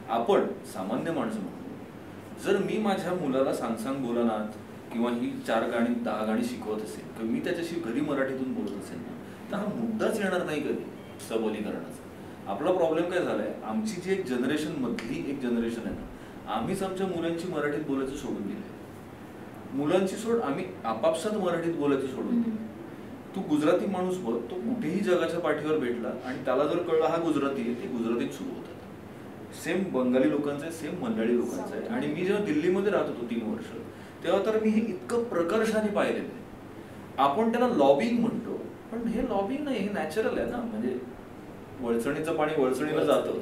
आपण सामान्य माणसं म्हणतो जर मी माझ्या मुलाला सांग सांग बोलनात किंवा ही चार गाणी दहा गाणी शिकवत असेल किंवा मी त्याच्याशी घरी मराठीतून बोलत असेल ना तर हा मुद्दाच येणार नाही कधी सबलीकरणाचा. आपला प्रॉब्लेम काय झालाय? आमची जी एक जनरेशन मधली एक जनरेशन आहे ना आम्हीच आमच्या मुलांची मराठीत बोलायचं सोडून दिलंय. मुलांची सोड आम्ही आपापसात मराठीत बोलायचं सोडून दिलं तू गुजराती माणूस बघ तो कुठेही जगाच्या पाठीवर भेटला आणि त्याला जर कळलं हा गुजराती आहे ते गुजरातीत सुरू होतात. सेम बंगाली लोकांचं आहे सेम मंडाळी लोकांचं आहे. आणि मी जेव्हा दिल्लीमध्ये राहत होतो तीन वर्ष तेव्हा तर मी हे इतकं प्रकर्षाने पाहिलेलं आहे. आपण त्याला लॉबिंग म्हणतो पण हे लॉबिंग नाही हे नॅचरल आहे ना. म्हणजे वळचणीचं पाणी वळचणीला जातं.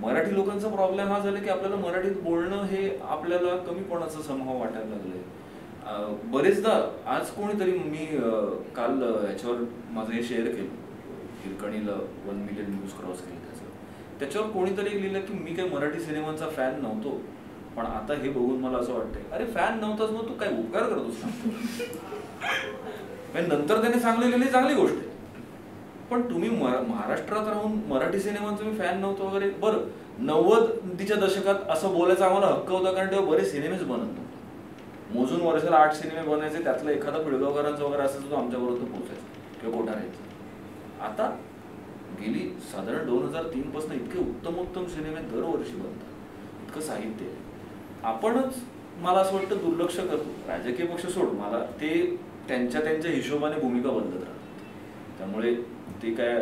मराठी लोकांचा प्रॉब्लेम हा झाला की आपल्याला मराठीत बोलणं हे आपल्याला कमीपणाचं समभाव वाटायला लागलंय. बरेचदा आज कोणीतरी मी काल याच्यावर माझं हे शेअर केलं. हिरकणीला वन मिलियन न्यूज क्रॉस केली त्याचं. त्याच्यावर कोणीतरी लिहिलं की मी काही मराठी सिनेमांचा फॅन नव्हतो पण आता हे बघून मला असं वाटतंय अरे फॅन नव्हताच मग तू काय उपकार करतोस ना म्हणजे नंतर त्याने सांगलेली चांगली गोष्ट आहे. पण तुम्ही मरा- महाराष्ट्रात राहून मराठी सिनेमांचा मी फॅन नव्हतो वगैरे बरं नव्वदच्या दशकात असं बोलायचा आम्हाला हक्क होता कारण तेव्हा बरेच सिनेमेच बनत नव्हते. मोजून वर्षाला आठ सिनेमे बनायचे त्यातलं एखादा पिळगावकरांचा वगैरे असेल तो आमच्याबरोबर पोहोचायचा किंवा कोठाऱ्याचा आता गेली साधारण दोन हजार तीन पासून इतके उत्तम उत्तम सिनेमे दरवर्षी बनतात. इतकं साहित्य आहे. आपणच मला असं वाटतं दुर्लक्ष करतो राजकीय पक्ष सोड. मला ते त्यांच्या त्यांच्या हिशोबाने भूमिका बदलत राहतात. त्यामुळे ते काय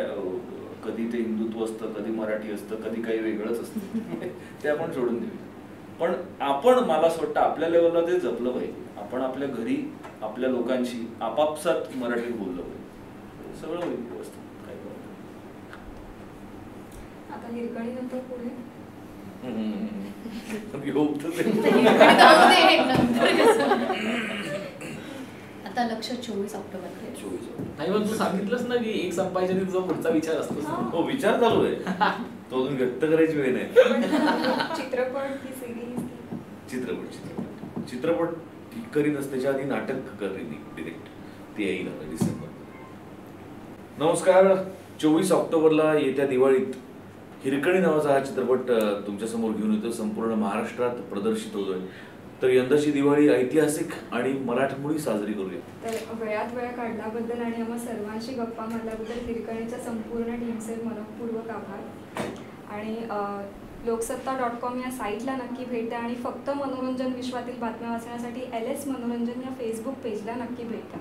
कधी ते हिंदुत्व असतं कधी मराठी असतं कधी काही वेगळंच असतं. ते आपण सोडून देऊया. पण आपण मला असं वाटतं आपल्या लेवलला ते जपलं पाहिजे. आपण आपल्या घरी आपल्या लोकांशी आपापसात मराठीत बोललं पाहिजे. सगळं होईल व्यवस्थित काही आता हिरकणी नंतर पुढे? आता लक्ष चोवीस ऑक्टोबर. नाही पण तू सांगितलंच ना की एक संपायच्या तुझा पुढचा विचार असतोच ना. हो विचार चालू आहे. तो अजून व्यक्त करायची वेळ नाही. चित्रपट चित्रपट चित्रपट. चित्रपट करीनच त्याच्या आधी नाटक करीन डिरेक्ट ते येईल आता डिसेंबर. नमस्कार. चोवीस ऑक्टोबरला येत्या दिवाळीत हिरकणी नावाचा हा चित्रपट तुमच्यासमोर घेऊन येतो. संपूर्ण महाराष्ट्रात प्रदर्शित होतोय. तर यंदाची दिवाळी ऐतिहासिक आणि मराठमोळी साजरी करूया. तर वेळात वेळ काढल्याबद्दल आणि आम्हा सर्वांशी गप्पा मारल्याबद्दल हिरकणीच्या संपूर्ण टीमचे मनपूर्वक आभार. आणि लोकसत्ता डॉट कॉम या साईटला नक्की भेट द्या आणि फक्त मनोरंजन विश्वातील बातम्या वाचण्यासाठी एल एस मनोरंजन या फेसबुक पेजला नक्की भेट द्या.